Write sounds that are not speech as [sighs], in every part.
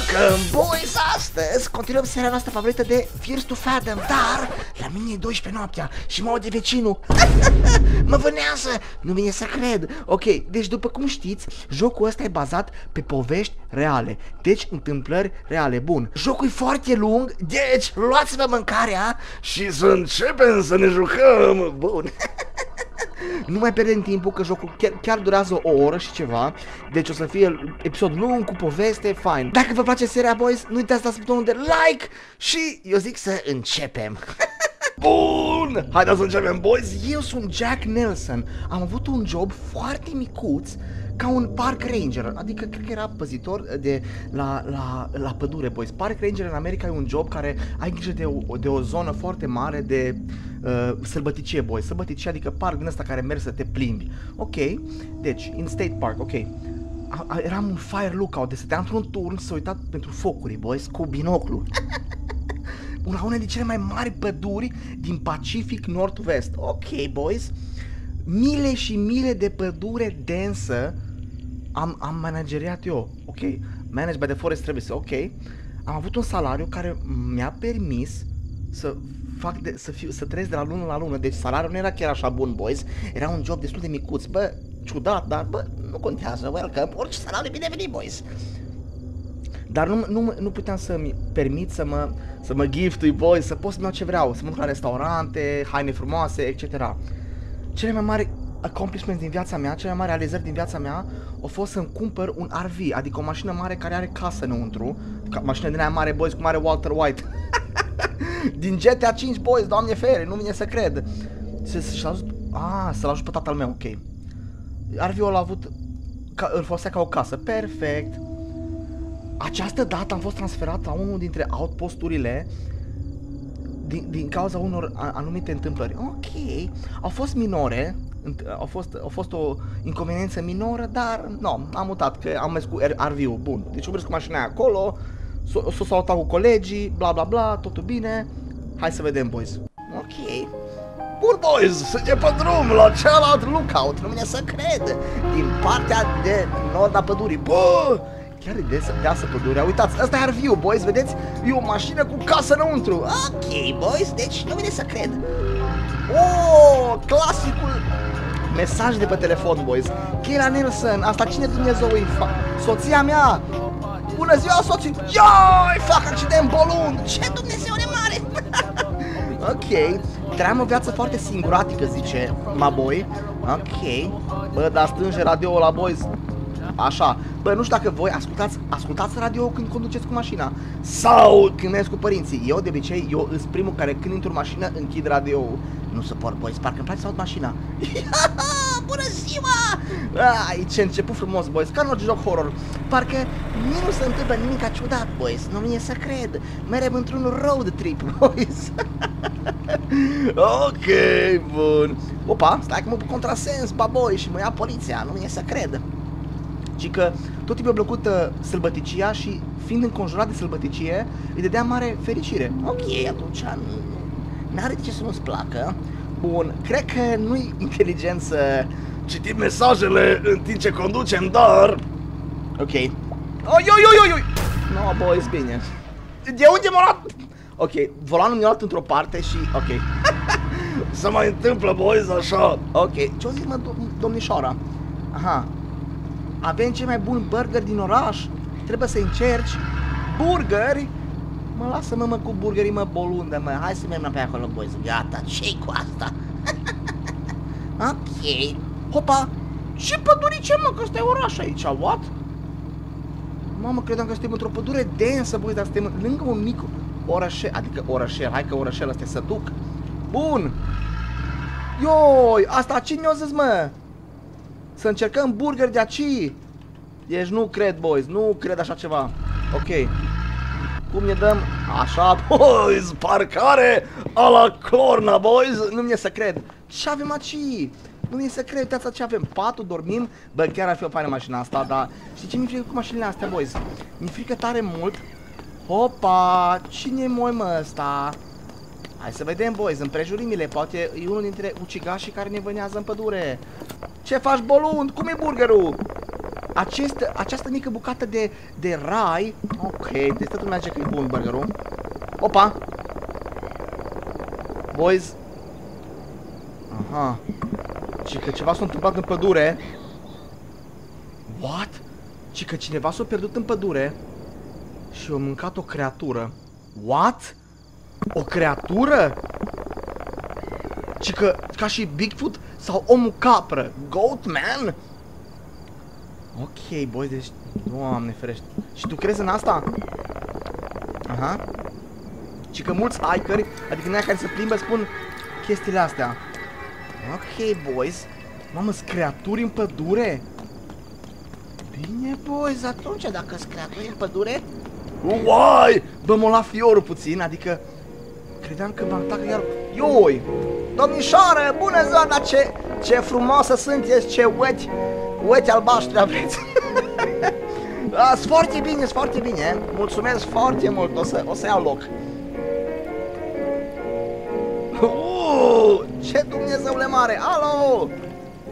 jucăm, boys, astăzi continuăm seria noastră favorită de Fears to Fathom Dar la mine e 12 noaptea și mă aude vecinul. [laughs] Mă vânează, nu vine să cred. Ok, deci după cum știți, jocul ăsta e bazat pe povești reale Deci întâmplări reale, bun Jocul e foarte lung, deci luați-vă mâncarea și să începem să ne jucăm. Bun [laughs] Nu mai pierdem timpul că jocul chiar, chiar durează o oră și ceva Deci o să fie episod lung cu poveste, fine Dacă vă place seria, boys, nu uitați să dați butonul de like Și eu zic să începem [laughs] Bun! Haideți să începem, boys! Eu sunt Jack Nelson Am avut un job foarte micuț ca un park ranger, adică cred că era păzitor de la, la, la pădure, boys. Park ranger în America e un job care ai grijă de o, de o zonă foarte mare de uh, sălbăticie, boys. Sălbăticie adică park din ăsta care mergi să te plimbi. Ok, deci, in state park, ok. A, a, eram un fire lookout, deci stăteam într-un turn să uitat pentru focuri, boys, cu binoclu. [laughs] una, una dintre cele mai mari păduri din Pacific Northwest. Ok, boys. Mile și mile de pădure densă am, am manageriat eu, ok, manage by the forest service, ok, am avut un salariu care mi-a permis să fac de, să, fiu, să trăiesc de la lună la lună, deci salariul nu era chiar așa bun, boys, era un job destul de micuț, bă, ciudat, dar bă, nu contează, welcome, orice salariu e binevenit, boys. Dar nu, nu, nu puteam să-mi permit să mă, să mă giftui, boys, să pot să-mi iau ce vreau, să mă duc la restaurante, haine frumoase, etc. Cele mai mari accomplishments din viața mea, cele mai mari realizări din viața mea au fost să-mi cumpăr un RV, adică o mașină mare care are casă înăuntru, ca mașină din aia mare, boys, cum are Walter White. [laughs] din GTA 5, boys, doamne fere, nu vine să cred. Să-l ajut, ah, să-l ajut pe tatăl meu, ok. RV-ul a avut, ca, îl folosea ca o casă, perfect. Această dată am fost transferat la unul dintre outposturile din, din cauza unor anumite întâmplări. Ok, au fost minore, a fost, a fost o inconveniență minoră, dar nu, am mutat, că am mers cu RV-ul, bun. Deci am mers cu mașina acolo, s-o salutat cu colegii, bla bla bla, totul bine. Hai să vedem, boys. Ok. Bun, boys, suntem pe drum la cealaltă lookout, nu vine să cred, din partea de nord a pădurii. Bă, chiar e de deasă pădurea. Uitați, asta e RV-ul, boys, vedeți? E o mașină cu casă înăuntru. Ok, boys, deci nu vine să cred. Oh, clasicul Mesaj de pe telefon, boys. Kira Nelson, asta cine Dumnezeu îi fac? Soția mea! Bună ziua, soții! Ioi, fac accident bolund! Ce Dumnezeu de mare! [laughs] ok, trăiam o viață foarte singuratică, zice Maboy. Ok, bă, dar strânge radio la boys. Așa, bă, nu știu dacă voi ascultați, ascultați radio când conduceți cu mașina sau când mergeți cu părinții. Eu, de obicei, eu sunt primul care când intru în mașină închid radio Nu suport, boys, parcă îmi place să aud mașina. [laughs] Bună ziua! Ai, ce început frumos, boys, ca în orice joc horror. Parcă mie nu se întâmplă nimic ciudat, boys, nu vine să cred. Merem într-un road trip, [laughs] boys. ok, bun. Opa, stai că mă contrasens, baboi, și mă ia poliția, nu vine să cred ci că tot timpul mi-a plăcut uh, sălbăticia și fiind înconjurat de sălbăticie, îi dădea mare fericire. Ok, atunci n-are de ce să nu-ți placă. Bun, cred că nu-i inteligent să citim mesajele în timp ce conducem, dar... Ok. Oi, oi, oi, oi, No, boys, bine. De unde m-a luat? Ok, volanul mi-a luat într-o parte și... Ok. [laughs] să mai întâmplă, boys, așa. Ok, ce-o zis, mă, domnișoara? Aha, avem cei mai buni burgeri din oraș. Trebuie să încerci burgeri. Mă lasă-mă mă cu burgerii mă bolundă mă. Hai să mergem pe acolo boys. Gata, ce cu asta? [laughs] ok. Hopa. Ce pădurice mă, că ăsta e oraș aici, what? Mamă, credeam că suntem într-o pădure densă, băi, dar suntem lângă un mic orășel, adică orășel, hai că orășel ăsta e sătuc. Bun! Ioi, asta cine o zis, mă? Să încercăm burger de aici. Deci nu cred, boys, nu cred așa ceva. Ok. Cum ne dăm? Așa, [laughs] boys, parcare a la Clorna, boys. Nu mi-e să cred. Ce avem aici? Nu mi-e să cred, uitați ce avem. Patul, dormim. Bă, chiar ar fi o faină mașina asta, dar știi ce mi-e frică cu mașinile astea, boys? Mi-e frică tare mult. Hopa, cine e moi mă ăsta? Hai să vedem, boys, împrejurimile, poate e unul dintre ucigașii care ne vânează în pădure. Ce faci, bolund? Cum e burgerul? acest, această mică bucată de, de rai, ok, deci toată lumea zice că e bun burgerul. Opa! Boys. Aha. Și că ceva s-a întâmplat în pădure. What? Și că cineva s-a pierdut în pădure și a mâncat o creatură. What? O creatură? Și că, ca și Bigfoot sau omul capră. Goat man? Ok, boy, deci... Doamne ferește. Și tu crezi în asta? Aha. Și că mulți hikeri, adică noi care se plimbă, spun chestiile astea. Ok, boys. Mamă, sunt creaturi în pădure? Bine, boys, atunci dacă sunt creaturi în pădure... Uai! Bă, m-a luat fiorul puțin, adică... Credeam că mă atacă iar... Ioi! Domnișoară, bună ziua, dar ce, ce frumoasă sunteți, ce ueti, ueti albaștri aveți. [laughs] Sunt foarte bine, sunt foarte bine. Mulțumesc foarte mult, o să, o să iau loc. Uh, ce Dumnezeule mare! Alo!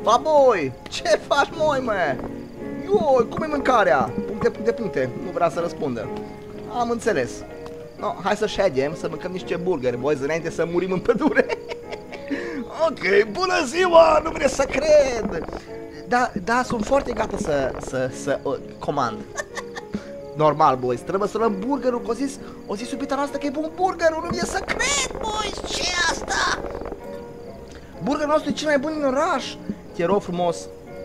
Baboi! Ce faci, moi, mă? Ioi, cum e mâncarea? Puncte, puncte, puncte. Nu vrea să răspundă. Am înțeles. No, hai să ședem, să mâncăm niște burgeri, boys, înainte să murim în pădure. [laughs] ok, bună ziua, nu vine să cred. Da, da, sunt foarte gata să, să, să uh, comand. [laughs] Normal, boys, trebuie să luăm burgerul, că o zis, o zis iubita noastră că e bun burgerul, nu vine să cred, boys, ce asta? Burgerul nostru e cel mai bun din oraș. Te rog frumos,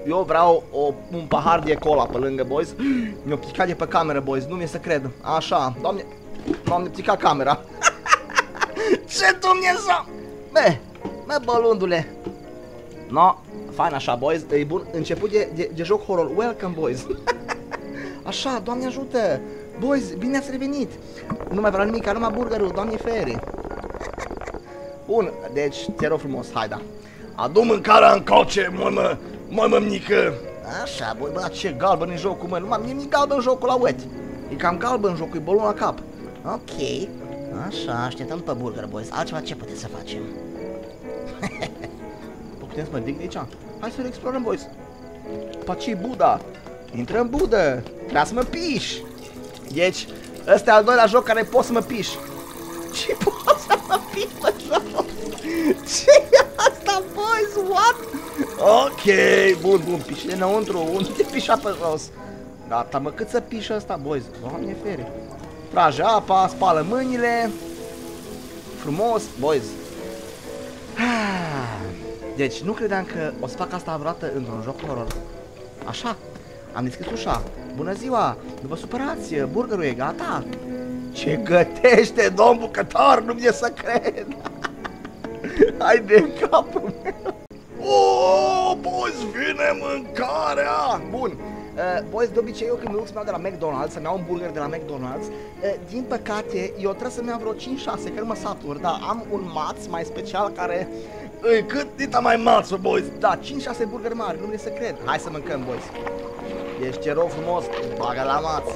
eu vreau o, un pahar de cola pe lângă, boys. [gasps] Mi-a picat de pe cameră, boys, nu mi-e să cred. Așa, doamne, m-am picat camera. [laughs] Ce Dumnezeu! Bă, bă, bălundule. No, fain așa, boys, e bun. Început de, de, de joc horror. Welcome, boys. [laughs] așa, Doamne ajută. Boys, bine ați revenit. Nu mai vreau nimic, numai burgerul, Doamne feri. [laughs] Bun, deci, te rog frumos, hai da. Adu mâncarea în coce, mă, mă, mă, mămnică. Așa, băi, bă, ce galben în jocul, mă, nu mai nimic galben în jocul la wet. E cam galben jocul, e bolon la cap. Ok, așa, așteptăm pe burger, boys. Altceva ce puteți să facem? [laughs] Putem să mă ridic de aici? Hai să-l explorăm, boys. Paci Buda. Intră în budă. Trebuie să mă piși. Deci, ăsta e al doilea joc care poți să mă piși. Ce poți să mă piși pe jos? ce e asta, boys? What? Ok, bun, bun, piși înăuntru. Unde te pișa pe jos? Gata, mă, cât să piși ăsta, boys? Doamne fere. Trage apa, spală mâinile. Frumos, boys. Deci, nu credeam că o să fac asta vreodată într-un joc horror. Așa, am deschis ușa. Bună ziua, nu vă supărați, burgerul e gata? Ce gătește, domn bucătar, nu mi să cred. [laughs] Hai de capul meu. Oh, boys, vine mâncarea! Bun, Uh, boys, de obicei eu când mă duc să de la McDonald's, să-mi iau un burger de la McDonald's, uh, din păcate eu trebuie să-mi iau vreo 5-6, că mă satur, da, am un maț mai special care Îi, cât dita mai mațul, boys? Da, 5-6 burgeri mari, nu mi să cred. Hai să mâncăm, boys. Ești ce rog frumos, bagă la maț.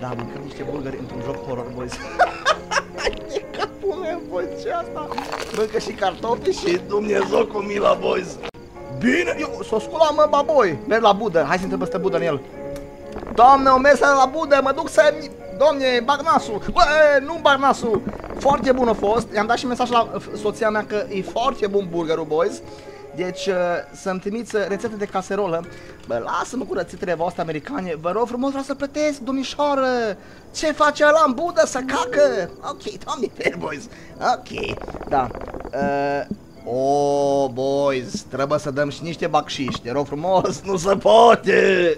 Da, mâncăm niște burgeri într-un joc horror, boys. Ce [laughs] capul meu, boys, ce asta? Mâncă și cartofi și Dumnezeu cu mila, boys. Bine, eu s-o scula, mă, baboi. Merg la budă, hai să întrebă stă budă în el. Doamne, o mesă la budă, mă duc să... Doamne, bag nasul. Bă, nu bag nasul. Foarte bun a fost. I-am dat și mesaj la soția mea că e foarte bun burgerul, boys. Deci uh, să-mi trimiți rețete de caserolă. Bă, lasă-mă cu rețetele voastre americane. Vă rog frumos, vreau să plătesc, domnișoară. Ce face ăla în budă să cacă? Ok, doamne, fair, [laughs] boys. Ok, da. Uh, Oh, boys, trebuie să dăm și niște bacșiși, te rog frumos, nu se poate!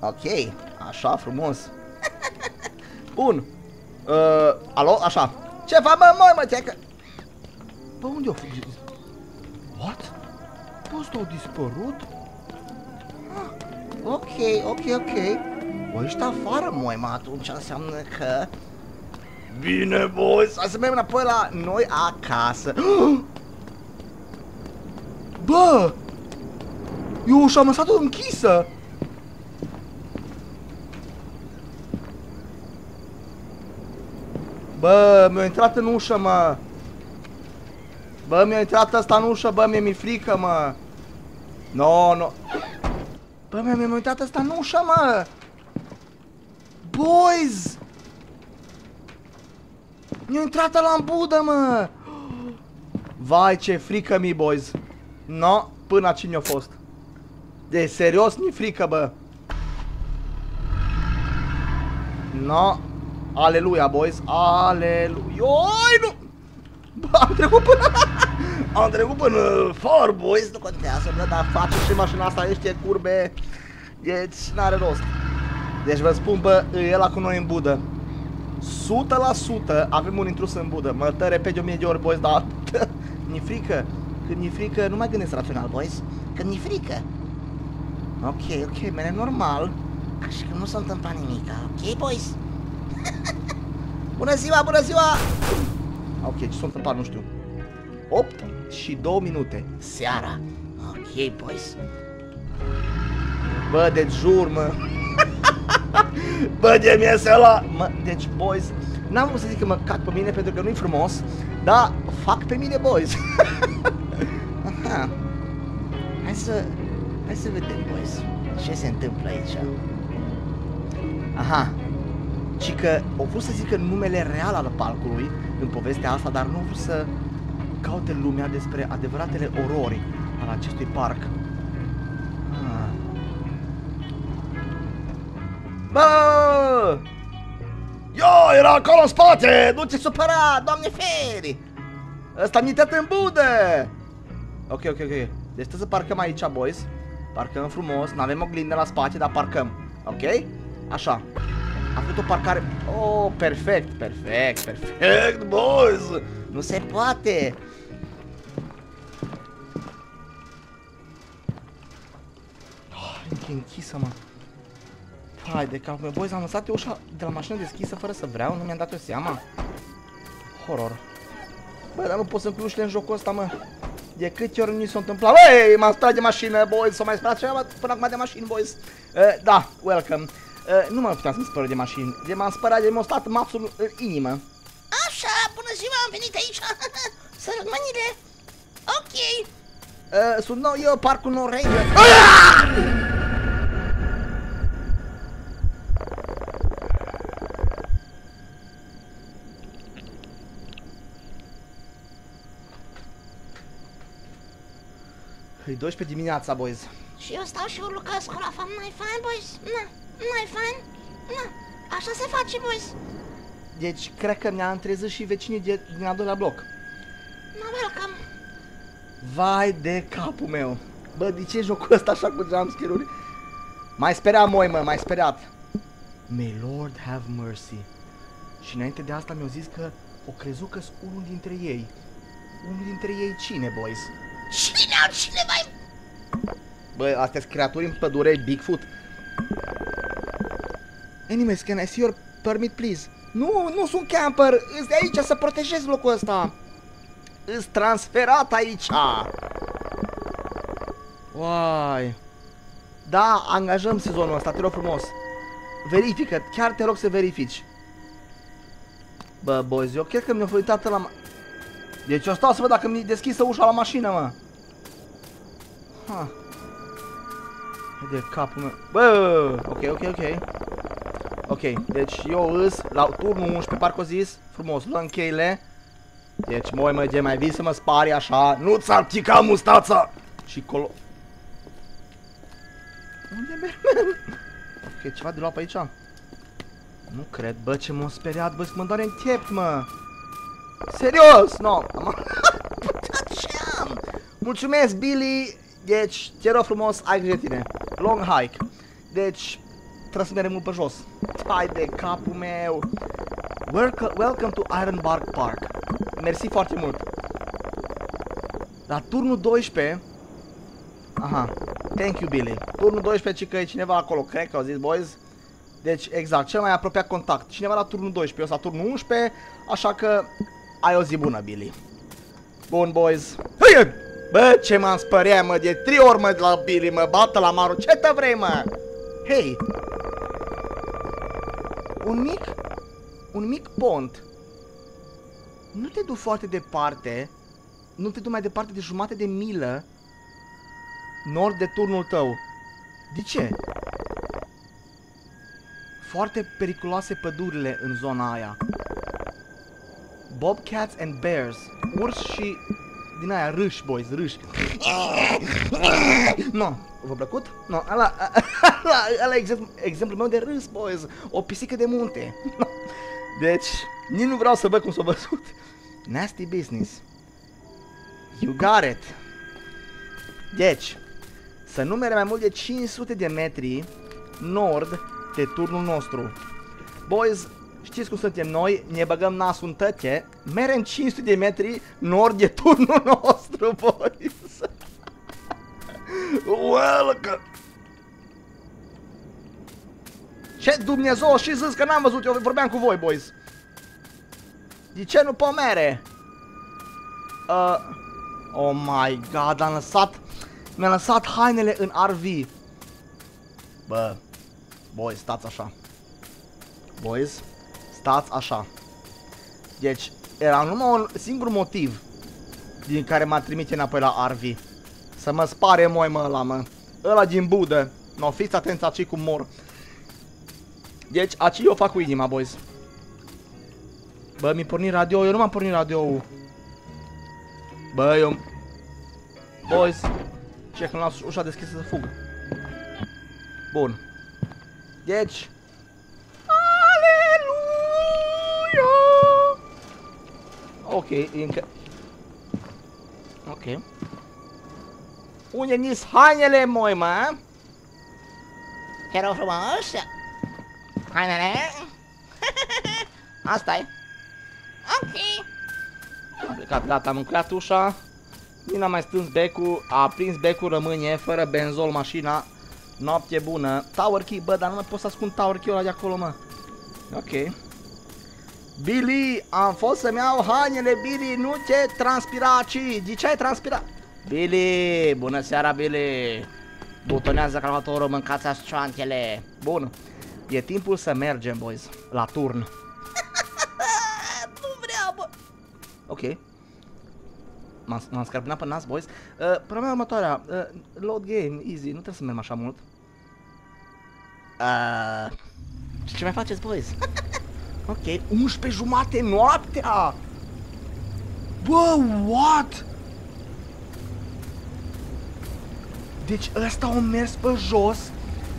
ok, așa frumos. Bun. Uh, alo, așa. Ce fac, mă, mă, mă, că... Bă, unde au fugit? What? Bă, ăsta au dispărut? Ah, ok, ok, ok. Bă, ești afară, moi, mă, atunci înseamnă că... Bine, boys, hai să mergem înapoi la noi acasă. [gasps] Bă! E ușa am lăsat-o închisă! Bă, mi-a intrat în ușă, mă! Bă, mi-a intrat asta în ușă, bă, mi-e mi frică, mă! No, no! Bă, mi-am uitat asta nu ușa, mă! Boys! Mi-a intrat la în budă, mă! Vai, ce frică mi, boys! No, până aici mi-a fost. De serios, mi frică, bă! No, aleluia, boys, aleluia! Oi, nu! Bă, am trecut până... [laughs] am trecut până for, boys, nu contează, bă, dar face și mașina asta niște curbe... Deci, n-are rost. Deci vă spun, bă, e la cu noi în budă. 100% avem un intrus în budă. Mă tă repede o mie de ori, boys, dar [laughs] mi frică. Când mi frică, nu mai gândesc rațional, boys. Când mi frică. Ok, ok, mene normal. Așa că nu s-a întâmplat nimic, ok, boys? [laughs] bună ziua, bună ziua! Ok, ce s-a întâmplat, nu știu. 8 și 2 minute. Seara. Ok, boys. Bă, de jur, mă. [laughs] Bă, de mi ăla. Mă, deci, boys, n-am vrut să zic că mă cac pe mine pentru că nu-i frumos, dar fac pe mine, boys. [laughs] Aha. Hai să, hai să vedem, boys, ce se întâmplă aici. Aha. Și că au vrut să zică numele real al parcului în povestea asta, dar nu au vrut să caute lumea despre adevăratele orori al acestui parc. Bă! Yo, era acolo în spate! Nu te supăra, doamne feri! Ăsta mi în budă! Ok, ok, ok. Deci trebuie să parcăm aici, boys. Parcăm frumos, nu avem oglindă la spate, dar parcăm. Ok? Așa. Am făcut o parcare... Oh, perfect, perfect, perfect, boys! Nu se poate! Oh, e închisă, mă. Hai de cap meu, boys, am lăsat eu ușa de la mașină deschisă fără să vreau, nu mi-am dat eu seama. Horror. Bă, dar nu pot să-mi ușile în jocul ăsta, mă. De câte ori nu s-a întâmplat. Băi, m-am spărat de mașină, boys, s-a mai spărat ceva până acum de mașini, boys. Uh, da, welcome. Uh, nu mă puteam să-mi spăr de mașini. De m-am spărat, de m-a stat maxul în inimă. Așa, bună ziua, am venit aici. [laughs] Sărut mâinile. Ok. Uh, sunt nou, eu parcul nou Ranger. 12 dimineața, boys. Și eu stau și urlucăsc la fam, n-ai fain, boys? Na, n-ai fain? Na, așa se face, boys. Deci, cred că mi-a întrezit și vecinii de, din al doilea bloc. Na, welcome. Vai de capul meu. Bă, de ce jocul ăsta așa cu jumpscare-uri? Mai speriat, moi, mă, mai speriat. May Lord have mercy. Și înainte de asta mi-au zis că o crezut că unul dintre ei. Unul dintre ei cine, boys? Cine cine mai... Bă, astea sunt creaturi în pădure, Bigfoot. Anyways, can I see your permit, please? Nu, nu sunt camper, îs de aici să protejez locul ăsta. Îs transferat aici. Uai. Da, angajăm sezonul ăsta, te rog frumos. Verifică, chiar te rog să verifici. Bă, boys, eu cred că mi-a uitat la... Deci eu stau să văd dacă mi deschisă ușa la mașină, mă. Ha. De capul meu. Bă, ok, ok, ok. Ok, deci eu îs la turnul 11, parcă o zis, frumos, luăm cheile. Deci, moi, mă, de mai vii să mă spari așa, nu-ți saltica mustața! Și colo... Unde merg? [laughs] Ok, ceva de luat pe aici? Nu cred, bă, ce m-a speriat, bă, să mă doare în piept, mă! Serios! No! Am... [laughs] Ce am? Mulțumesc, Billy! Deci, te rog frumos, ai grijă tine. Long hike. Deci, trebuie să mergem mult pe jos. Hai de capul meu! Welcome to Ironbark Park. Mersi foarte mult. La turnul 12... Aha. Thank you, Billy. Turnul 12, ci că e cineva acolo, cred că au zis, boys. Deci, exact, cel mai apropiat contact. Cineva la turnul 12, eu la turnul 11, așa că ai o zi bună, Billy. Bun, boys. Hei! Bă, ce m-am spărea, mă, de trei ori, mă, de la Billy, mă, bată la Maru. Ce te vrei, mă? Hei! Un mic, un mic pont. Nu te du foarte departe. Nu te du mai departe de jumate de milă nord de turnul tău. De ce? Foarte periculoase pădurile în zona aia. Bobcats and bears. Urs și din aia râși, boys, râși. No, v-a plăcut? No, ăla, ăla, ăla e exemplu, exemplul meu de râs, boys. O pisică de munte. No. Deci, nici nu vreau să văd cum s-a văzut. Nasty business. You got it. Deci, să numere mai mult de 500 de metri nord de turnul nostru. Boys, știți cum suntem noi, ne băgăm nasul în tăche, merem 500 de metri nord de [laughs] turnul nostru, boys. Welcome. Ce Dumnezeu și zis că n-am văzut, eu vorbeam cu voi, boys. De ce nu pomere? Uh, oh my god, am lăsat, mi-a lăsat hainele în RV. Bă, boys, stați așa. Boys, stați așa. Deci, era numai un singur motiv din care m-a trimite înapoi la RV. Să mă spare moi mă ăla, mă. Ăla din budă. No, fiți atenți aici cum mor. Deci, aici eu fac cu inima, boys. Bă, mi-a pornit radio, eu nu m-am pornit radio -ul. Bă, eu... Boys, ce când las ușa deschisă să fug. Bun. Deci... Aleluia! Ok, încă... Ok. Unde nis hainele, moi, mă? Te rog frumos. Hainele. [laughs] asta e. Ok. Am plecat, gata, am încuiat ușa. Nina a mai stâns becul, a prins becul, rămâne, fără benzol mașina. Noapte bună. Tower key, bă, dar nu mai pot să ascund tower key ăla de acolo, mă. Ok. Billy, am fost să-mi iau hainele, Billy, nu te transpiraci. De ce ai transpirat? Billy, bună seara, Billy. Butonează calculatorul, mâncați ascioantele. Bun. E timpul să mergem, boys, la turn. [laughs] nu vreau, bă. Ok. M-am scărpinat pe nas, boys. Uh, problema următoarea. Uh, load game, easy. Nu trebuie să mergem așa mult. [laughs] Uh, ce mai faceți, boys? [laughs] ok, 11 jumate noaptea! Bă, what? Deci ăsta a mers pe jos?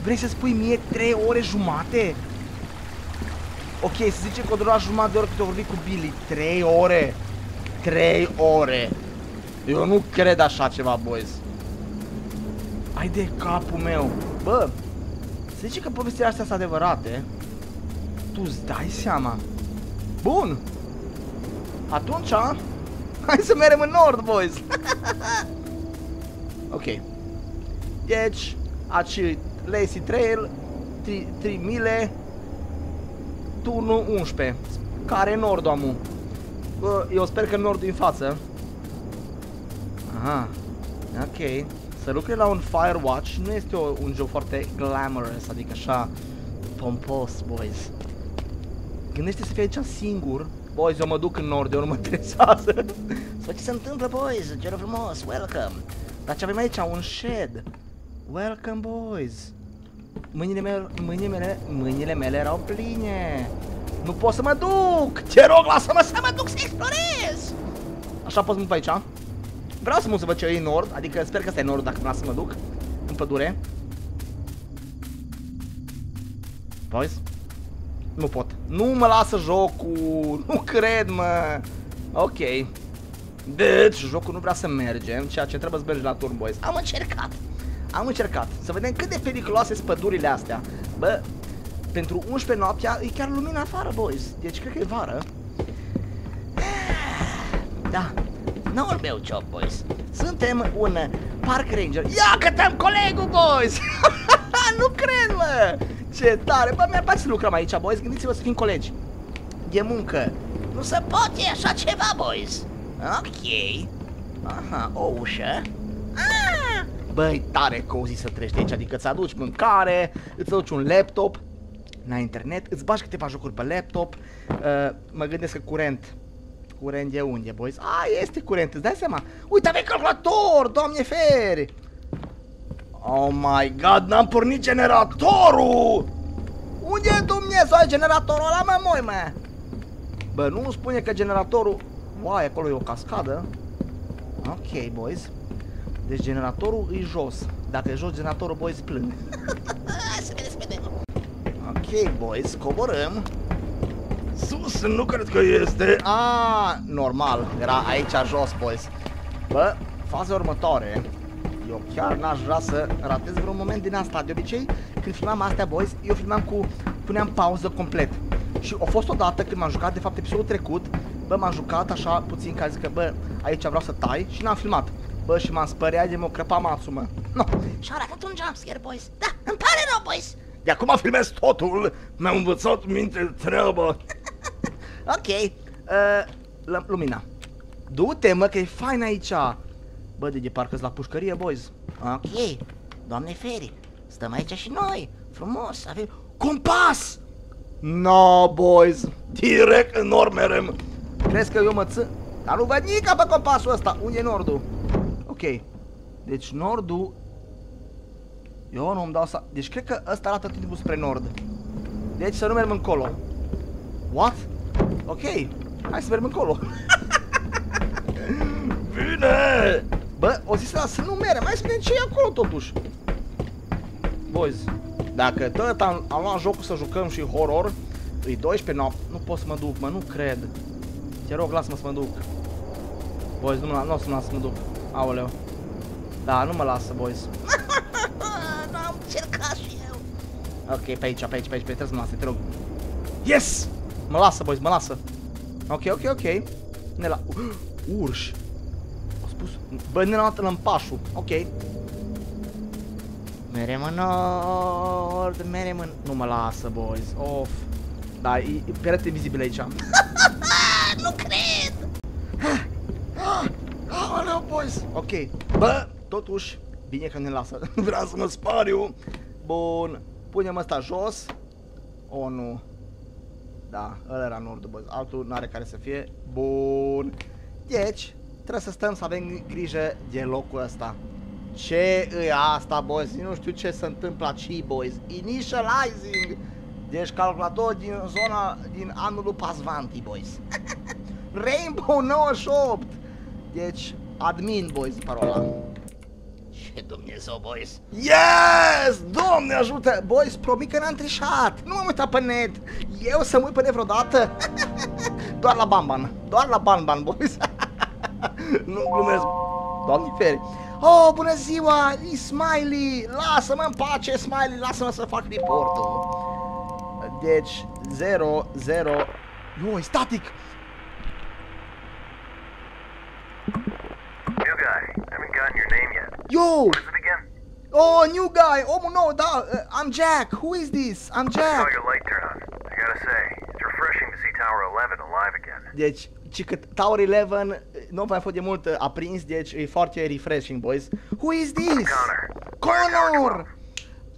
Vrei să spui mie 3 ore jumate? Ok, să zicem că o dura jumătate de oră cât o vorbit cu Billy. 3 ore! 3 ore! Eu nu cred așa ceva, boys. Ai de capul meu. Bă, să zice că povestirea astea sunt adevărate. Tu îți dai seama. Bun. Atunci, hai să mergem în nord, boys. [laughs] ok. Deci, aici Lazy Trail, 3 mile, turnul 11. Care e nordul, amu? Bă, eu sper că nordul în față. Aha, ok. Să lucre la un Firewatch nu este o, un joc foarte glamorous, adică așa pompos, boys. Gândește să fii aici singur. Boys, eu mă duc în nord, eu nu mă interesează. [laughs] Sau ce se întâmplă, boys? Ce frumos, welcome. Dar ce avem aici? Un shed. Welcome, boys. Mâinile mele, mâinile mele, mâinile mele erau pline. Nu pot să mă duc! Te rog, lasă-mă să mă duc să explorez! Așa pot să mă duc aici. Vreau să mă să văd ce e în nord, adică sper că ăsta e nord dacă vreau să mă duc. În pădure. Boys? Nu pot. Nu mă lasă jocul. [laughs] Nu cred, mă. Ok. Deci, jocul nu vrea să mergem, ceea ce trebuie să mergi la turn, boys. Am încercat. Am încercat. Să vedem cât de periculoase sunt pădurile astea. Bă, pentru 11 noaptea e chiar lumină afară, boys. Deci cred că e vară. [sighs] Da, noul meu job, boys. Suntem un park ranger. Ia că te-am colegul, boys! [laughs] nu cred, mă! Ce tare! Bă, mi-ar place să lucrăm aici, boys. Gândiți-vă să fim colegi. De muncă. Nu se poate așa ceva, boys. Ok. Aha, o ușă. Ah! Băi, tare cozy să treci aici, adică îți aduci mâncare, îți aduci un laptop, la internet, îți bagi câteva jocuri pe laptop, uh, mă gândesc că curent, curent de unde, boys? A, este curent, îți dai seama? Uite, avem calculator, doamne feri! Oh my god, n-am pornit generatorul! Unde e Dumnezeu generatorul ăla, mă, moi, mă? Bă, nu îmi spune că generatorul... Uai, acolo e o cascadă. Ok, boys. Deci generatorul e jos. Dacă e jos generatorul, boys, plâng. Hai să vedem, să vedem. Ok, boys, coborâm. Sus, nu cred că este. Ah, normal. Era aici jos, boys. Bă, faza următoare. Eu chiar n-aș vrea să ratez vreun moment din asta. De obicei, când filmam astea, boys, eu filmam cu... Puneam pauză complet. Și a fost odată când m-am jucat, de fapt, episodul trecut, bă, m-am jucat așa puțin, ca zic că, bă, aici vreau să tai și n-am filmat. Bă, și m-am spăriat de m-o crăpa mațul, mă. No. Și-au ratat un jumpscare, boys. Da, îmi pare rău, boys. De acum filmez totul, mi-am învățat minte treabă. [laughs] ok, uh, l- lumina. Du-te, mă, că e fain aici. Bă, de parcă la pușcărie, boys. Ok, doamne feri, stăm aici și noi. Frumos, avem... Compas! No, boys, direct în Ormerem. Crezi că eu mă țin? Dar nu văd nici pe compasul ăsta. Unde e nordul? Ok. Deci nordul... Eu nu-mi dau sa... Deci cred că ăsta arată tot timpul spre nord. Deci să nu mergem încolo. What? Ok. Hai să mergem încolo. [laughs] Bine! Bă, o zis ăla să nu mergem. Hai să vedem ce e acolo totuși. Boys, dacă tot am, am luat jocul să jucăm și horror, îi 12 noapte, nu pot să mă duc, mă, nu cred. Te rog, lasă-mă să mă duc. Boys, nu, mă, nu o să mă las să mă duc. Aoleu. Da, nu mă lasă, boys. [laughs] N-am încercat și eu. Ok, pe aici, pe aici, pe aici, pe aici, trebuie să mă lase, te rog. Yes! Mă lasă, boys, mă lasă. Ok, ok, ok. Ne la... [gasps] Urși. Au spus... Bă, ne l-am în pașul. Ok. Merem în nord, merem în... Nu mă lasă, boys. Of. Da, e, e perete vizibil aici. [laughs] Nu cred. [gasps] Aoleu, boys! Ok. Bă, totuși, bine că ne lasă. [laughs] Vreau să mă spariu. Bun. Punem asta jos. O, nu. Da, ăla era nordul, boys. Altul n-are care să fie. Bun. Deci, trebuie să stăm să avem grijă de locul ăsta. Ce e asta, boys? Eu nu știu ce se întâmplă aici, boys. Initializing. Deci calculator din zona din anul lui Pasvanti, boys. [laughs] Rainbow 98. Deci, admin, boys, parola. Ce Dumnezeu, boys. Yes! Doamne ajută! Boys, promit că n-am trișat! Nu m-am uitat pe net! Eu să mă uit pe net vreodată? [laughs] Doar la Banban. Doar la Banban, boys. [laughs] [laughs] nu glumesc. Doamne feri. Oh, bună ziua! E Smiley! Lasă-mă în pace, Smiley! Lasă-mă să fac reportul. Deci, 0, 0... Nu, e static! New guy, haven't gotten your name yet. Yo! What is it again? Oh, new guy! Omul nou, da! Uh, I'm Jack! Who is this? I'm I Jack! saw your light turn on. I gotta say, it's refreshing to see Tower 11 alive again. Deci, ci că Tower 11 nu mai fost de mult uh, aprins, deci e foarte refreshing, boys. Who is this? Connor. Fire Tower Connor!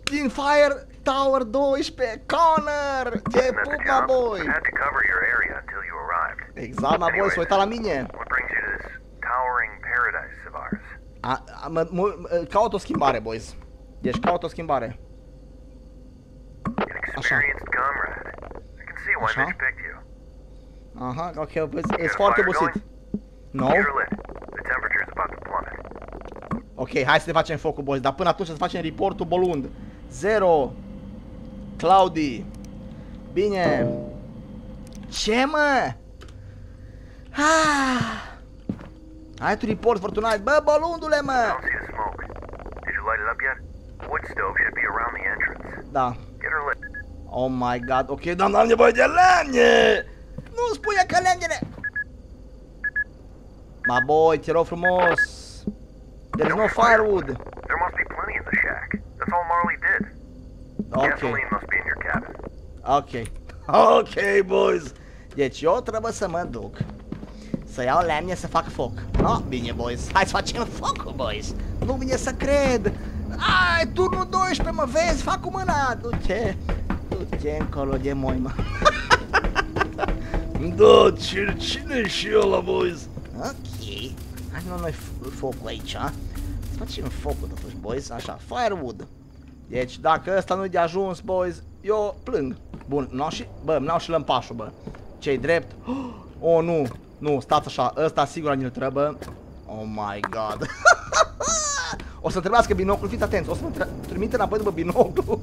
Din Fire Tower 12, Connor! Te 12. That's pup, the ma job. boy! I had to cover your area until you arrived. Exact, ma boy, s-a uitat la mine. What brings you to this towering paradise of ours? A, a, mă, mă, caut o schimbare, boys. Deci caut o schimbare. An experienced comrade. I can see why Așa. Mitch picked you. Aha, ok, boys, e Got a foarte fire obosit. No? Keep her lit. The temperature's about to plummet. Ok, hai să ne facem focul, boys, dar până atunci să facem reportul bolund. Zero. Claudi. Bine. Ce, mă? Ah. Hai tu report, Fortunat. Bă, bolundule, I mă. don't see the smoke. Did you light it up yet? Wood stove should be around the entrance. Da. Get her lit. Oh my god, ok, dar n-am nevoie de lemne. Nu spune că lemnele... Ma boy, te rog frumos. There is no firewood. There must be plenty in the shack. That's all Marley did. Ok. Gasoline must be in your cabin. Ok. [laughs] Ok, boys. Deci eu trebuie să mă duc. Să iau lemne să fac foc. No, bine, boys. Hai să facem focul, boys. Nu vine să cred. Ai, turnul 12, mă vezi? Fac cu mâna. Du-te. Du-te încolo de moi, mă. [laughs] da, cine, cine și ăla, boys? Ok. Hai nu noi focul aici. Să facem focul totuși, boys, așa, firewood. Deci, dacă ăsta nu-i de ajuns, boys, eu plâng. Bun, n-au și, bă, n-au și lămpașul, bă. Ce-i drept? [gasps] Oh, nu, nu, stați așa, ăsta sigur ni-l trebuie. Oh my god. [laughs] o să trebuiască binocul, fiți atenți, o să mă trimite înapoi după binocul.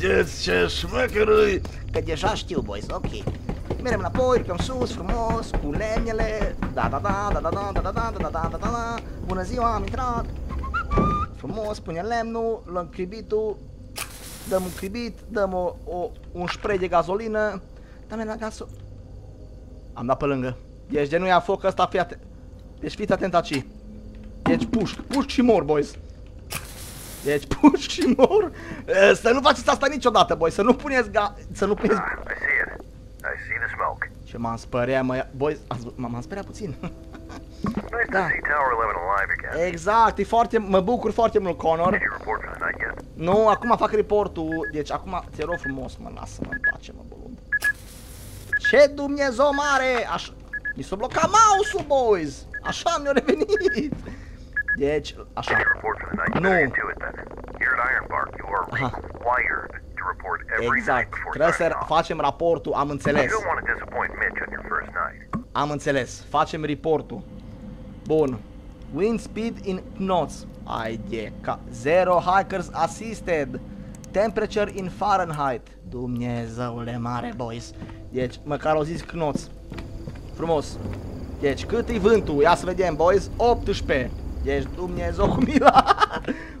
Yes, ce șmecărâi! Că deja știu, boys, ok. Merem înapoi, urcăm sus, frumos, cu lemnele. Da, da, da, da, da, da, da, da, da, da, da, da, da, da. Bună ziua, am intrat. Frumos, punem lemnul, luăm cribitul, dăm un cribit, dăm o, o, un spray de gazolină. Dăm la gaso... Am dat pe lângă. Deci de nu ia foc ăsta, fii atent. Deci fiți atent aici. Deci pușc, pușc și mor, boys. Deci pușc și mor. Să nu faceți asta niciodată, boys. Să nu puneți ga... Să nu puneți smoke. Și m-am spărea, mă... Boys, m-am spărea puțin. [laughs] da. Exact, e foarte, mă bucur foarte mult, Connor. Nu, acum fac reportul, deci acum te rog frumos, mă, lasă-mă în pace, mă, bolund. Ce Dumnezeu mare! Aș... Mi s-a blocat mouse-ul, boys! Așa mi-a revenit! Deci, așa. Nu. Aha required to report every night Exact. before Trebuie să signing off. facem raportul, am You înțeles. don't want to disappoint Mitch on your first night. Am înțeles. Facem reportul. Bun. Wind speed in knots. Ai de ca... Zero hackers assisted. Temperature in Fahrenheit. Dumnezeule mare, boys. Deci, măcar o zis knots. Frumos. Deci, cât e vântul? Ia să vedem, boys. 18. Deci, Dumnezeu cu [laughs] mila.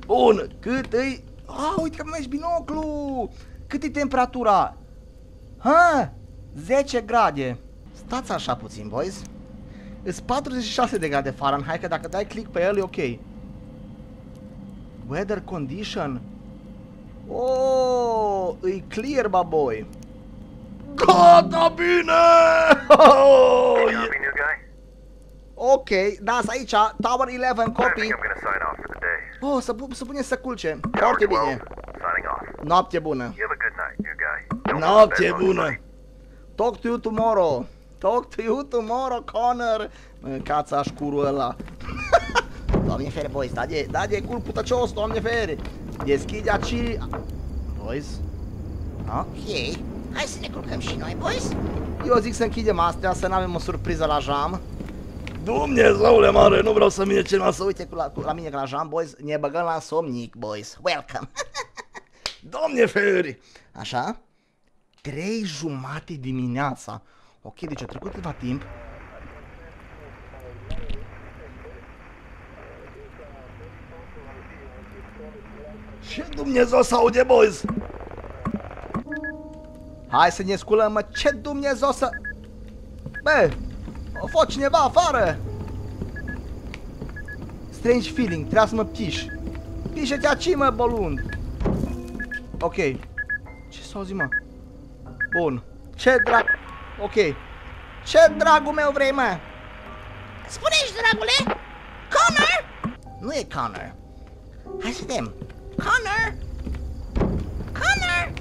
Bun. Cât e... Ah, uite că mergi binoclu. Cât e temperatura? Ha? 10 grade. Stați așa puțin, boys. Îs 46 de grade Fahrenheit, că dacă dai click pe el e ok. Weather condition. Oh, e clear, baboy. Gata bine! Oh, Copy, yeah. new guy? Ok, da, aici, Tower 11, I think copy. Oh, să, să pune să culce. Foarte bine. Noapte bună. Noapte bună. Talk to you tomorrow. Talk to you tomorrow, Connor. Mâncați așcurul ăla. [laughs] doamne fere, boys, dade, dade cul putăcios, doamne fere. Deschide aci... Boys? A? Ei, hai să ne culcăm și noi, boys. Eu zic să închidem astea, să n-avem o surpriză la jam. Dumnezeule mare, nu vreau să mine cineva să uite cu la, cu la mine la jam, boys. Ne băgăm la somnic, boys. Welcome. [laughs] Doamne feri! Așa? Trei jumate dimineața. Ok, deci a trecut câteva timp. Ce Dumnezeu să aude, boys? Hai să ne sculăm, mă, ce Dumnezeu să... Bă, a fost cineva afară! Strange feeling, trebuie să mă piș. Pișe-te aici, mă, bolund! Ok. Ce s-a auzit, mă? Bun. Ce drag... Ok. Ce dragul meu vrei, mă? Spune-și, dragule! Connor! Nu e Connor. Hai să vedem. Connor! Connor!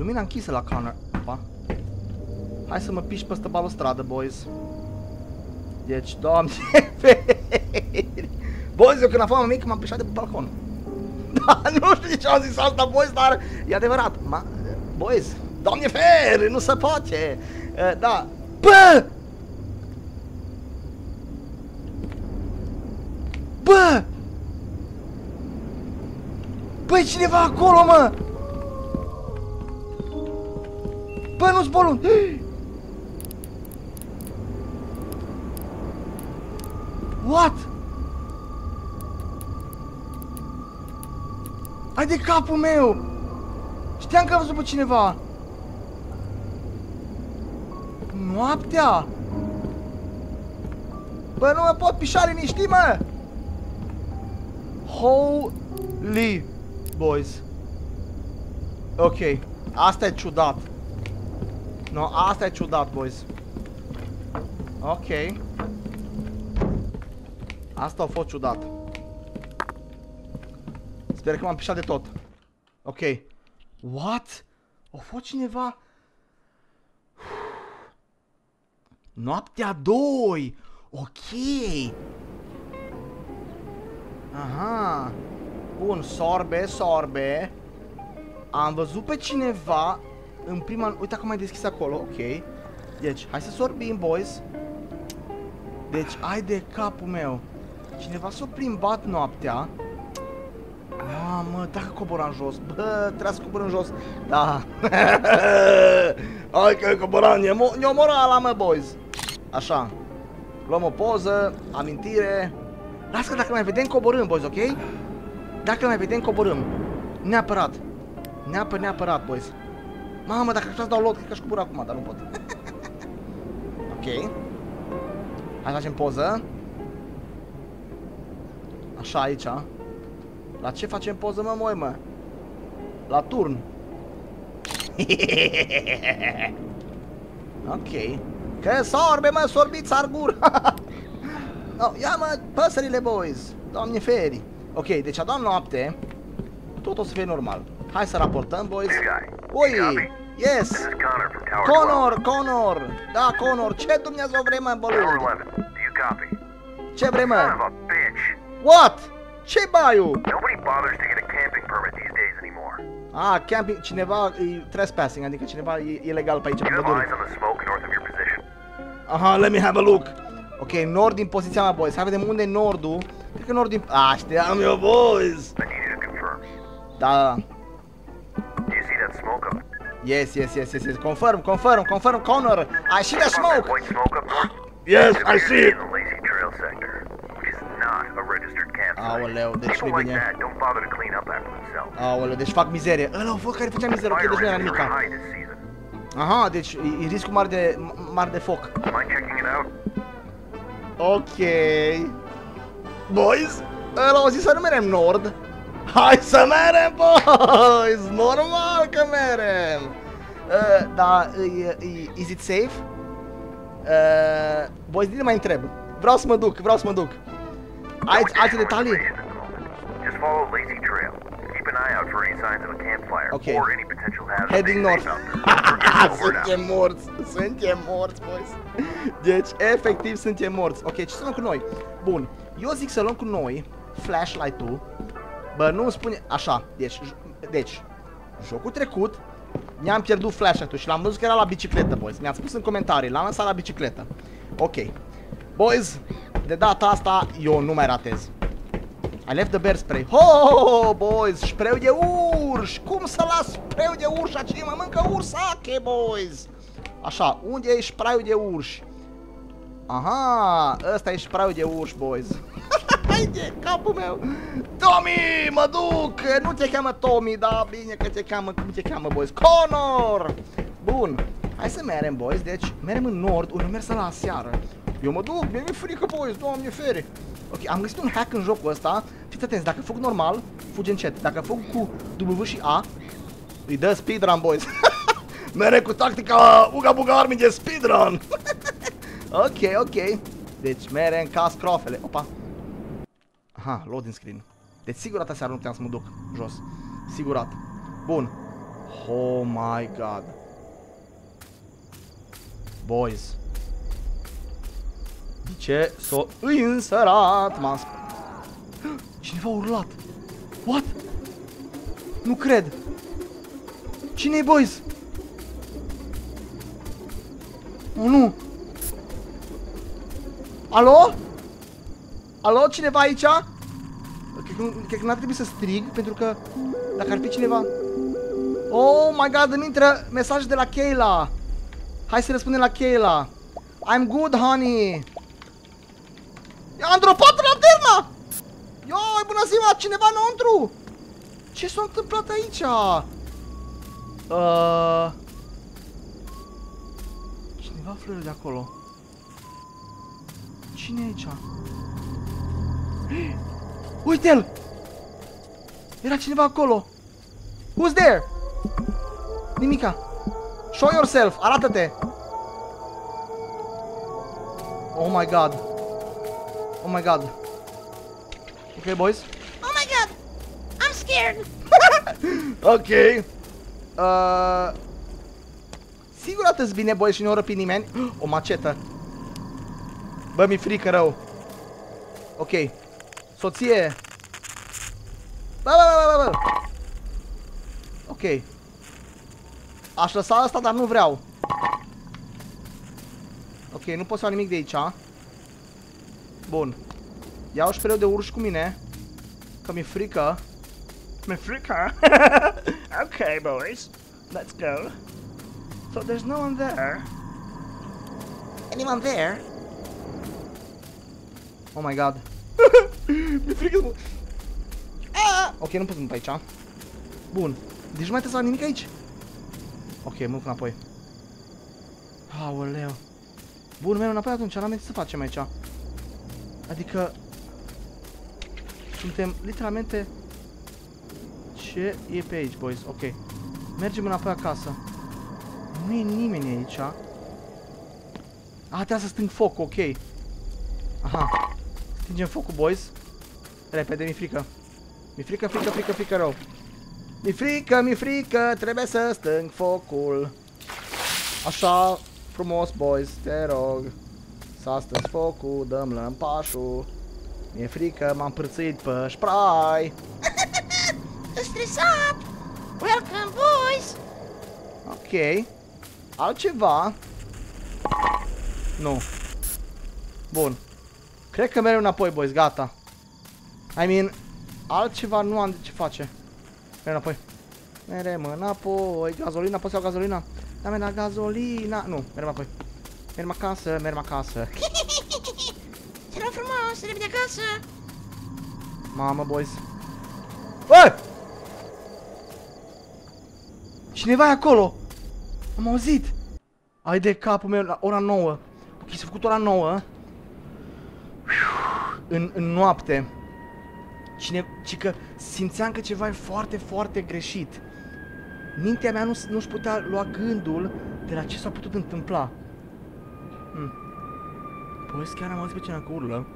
Lumina închisă la Connor. Pa. Hai să mă piși peste balustradă, boys. Deci, doamne [laughs] feri. Boys, eu când am fost mai mic m-am pișat de pe balcon. [laughs] Da, nu știu de ce am zis asta, boys, dar e adevărat. Ma, boys, doamne feri, nu se poate. Uh, da. Bă! Bă! Băi, cineva acolo, mă! Bă, nu-ți bolun! What? Ai de capul meu! Știam că am văzut pe cineva! Noaptea! Bă, nu mă pot pișa liniștit, mă! Holy boys. Ok, asta e ciudat. No, asta e ciudat, boys. Ok. Asta a fost ciudat. Sper că m-am pișat de tot. Ok. What? A fost cineva? Noaptea 2! Ok. Aha. Bun, sorbe, sorbe. Am văzut pe cineva în prima... Uite acum ai deschis acolo, ok. Deci, hai să sorbim, boys. Deci, ai de capul meu. Cineva s-a plimbat noaptea. Mamă, dacă coboram jos. Bă, trebuie să coborăm jos. Da. [laughs] Hai că coboram, ne-o ne morala, mă, boys. Așa. Luăm o poză, amintire. Lasă că dacă mai vedem coborâm, boys, ok? Dacă mai vedem coborâm. Neapărat. Neapărat, neapărat, boys. Mamă, dacă aș vrea să dau lot, cred că aș cobora acum, dar nu pot. [laughs] ok. Hai să facem poză. Așa, aici. La ce facem poză, mă, moi, mă? La turn. [laughs] ok. Că sorbe, mă, sorbiți argur. [laughs] no, ia, mă, păsările, boys. Doamne feri. Ok, deci a doua noapte, tot o să fie normal. Hai să raportăm, boys. Oi, yes. This is Connor from Tower Connor, Connor. Da, Connor, ce Dumnezeu vrei, mă, 12. Tower bălând? 11. Do you copy? Ce vrei, Son mă? of a bitch. What? Ce baiu? Nobody bothers to get a camping permit these days anymore. Ah, camping, cineva e trespassing, adică cineva e ilegal pe aici, You pe have pădure. eyes on the smoke north of your position. Aha, let me have a look. Ok, nord din poziția mea, boys. Hai vedem unde e nordul. Cred că nord din... Ah, știam eu, boys. I need you to confirm. Da, da, da. Do you see that smoke up? Yes, yes, yes, yes, yes. Confirm, confirm, confirm, Connor. I see the About that smoke. white smoke up there? Yes, It I appears to see be it. in the Lacey Trail sector, which is not a registered campsite. Aoleu, deci People nu-i like bine. that don't bother to clean up after themselves. Aoleu, deci fac mizerie. Ăla a fost care făcea mizerie, ok, Fire deci nu era risks nimica. are high this season. Aha, deci e, e riscul mare de, mare de foc. Mind checking it out? Ok. Boys, ăla a zis să nu merem nord. Hai să merem, boys! Normal că merem! Uh, da, e, e, is it safe? Uh, boys, nu mai întreb. Vreau să mă duc, vreau să mă duc. Ai No alte additional detalii? information at the moment. Just follow Lacey Trail. Keep an eye out for any signs of a campfire Okay. or any potential hazards. Heading Stay north. safe [laughs] out there. Over and out. suntem morți, suntem morți, boys. Deci, efectiv, suntem morți. Ok, ce să luăm cu noi? Bun, eu zic să luăm cu noi flashlight-ul. Bă, nu îmi spune... Așa, deci, j- deci, jocul trecut, ne-am pierdut flashlight-ul și l-am văzut că era la bicicletă, boys. Mi-ați spus în comentarii, l-am lăsat la bicicletă. Ok. Boys, de data asta, eu nu mai ratez. I left the bear spray. Ho, boys, spray de urș. Cum să las spray de urș? Cine mă mâncă ursache, boys? Așa, unde e spray de urș? Aha, ăsta e spray de urș, boys. [laughs] Haide, capul meu. Tommy, mă duc. Nu te cheamă Tommy, da, bine că te cheamă, cum te cheamă, boys? Connor. Bun. Hai să merem, boys. Deci, merem în nord, unde mers la seară. Eu mă duc, mi-e frică, boys, doamne fere. Ok, am găsit un hack în jocul ăsta. Fiți atenți, dacă fug normal, fugi încet. Dacă fug cu W și A, îi dă speedrun, boys. [laughs] Mere cu tactica Uga Buga Army de speedrun. [laughs] ok, ok. Deci mere în caz crofele. Opa. Aha, loading screen. Deci sigurat aseară nu puteam să mă duc jos. Sigurat. Bun. Oh my god. Boys. De ce s-o însărat? M-am sp- [gasps] Cineva a urlat. What? Nu cred. Cine-i, boys? Oh, nu. Alo? Alo, cineva aici? Cred că, nu- cred că n-ar trebui să strig, pentru că dacă ar fi cineva... Oh my god, îmi intră mesaj de la Kayla. Hai să răspundem la Kayla. I'm good, honey. Am dropat lanterna! Ioi, bună ziua, cineva înăuntru! Ce s-a întâmplat aici? Uh... Cineva flăre de acolo. Cine e aici? [gasps] Uite-l! Era cineva acolo! Who's there? Nimica! Show yourself! Arată-te! Oh my god! Oh my god! Ok, boys? Oh my god! I'm scared! [laughs] Ok. Uh, sigur atâți bine, boys, și nu o răpi nimeni. [gasps] O macetă. Bă, mi-e frică rău. Ok. Soție. Bă, bă, bă, bă, bă. Ok. Aș lăsa asta, dar nu vreau. Ok, nu pot să iau nimic de aici. Bun. Iau șpereu de urși cu mine. Că mi-e frică. Mi-e frică. [laughs] ok, boys. Let's go. So there's no one there. Anyone there? Oh my god. Mi-e frică să mă... Ah! Ok, nu pot să mă aici. Bun. Deci nu mai trebuie să fac nimic aici. Ok, mă duc înapoi. Aoleu. Bun, mergem înapoi atunci, n-am ce să facem aici. Adică... Suntem literalmente... Ce e pe aici, boys? Ok. Mergem înapoi acasă. Nu e nimeni aici. A, trebuie să sting foc, ok. Aha. Stingem focul, boys. Repede, mi-e frică. Mi-e frică, frică, frică, frică rău. Mi-e frică, mi-e frică, trebuie să stâng focul. Așa, frumos, boys, te rog. S-a stâns focul, dăm lămpașul. Mi-e frică, m-am pârțit pe spray. Stresat! Welcome, boys! Ok. Altceva? Nu. Bun. Cred că mereu înapoi, boys, gata. I mean, altceva nu am de ce face. Mereu înapoi. Merem înapoi. Gazolina, poți să iau gazolina? Da, la gazolina. Nu, merem înapoi. Merem acasă, merem acasă. [laughs] Te rog frumos, repede acasă! Mamă, boys. Bă! Cineva e acolo! Am auzit! Ai de capul meu la ora 9. Ok, s-a făcut ora 9. În, în noapte. Cine, ci că simțeam că ceva e foarte, foarte greșit. Mintea mea nu, nu-și putea lua gândul de la ce s-a putut întâmpla. Hmm. Boys, chiar am auzit pe cineva că urlă.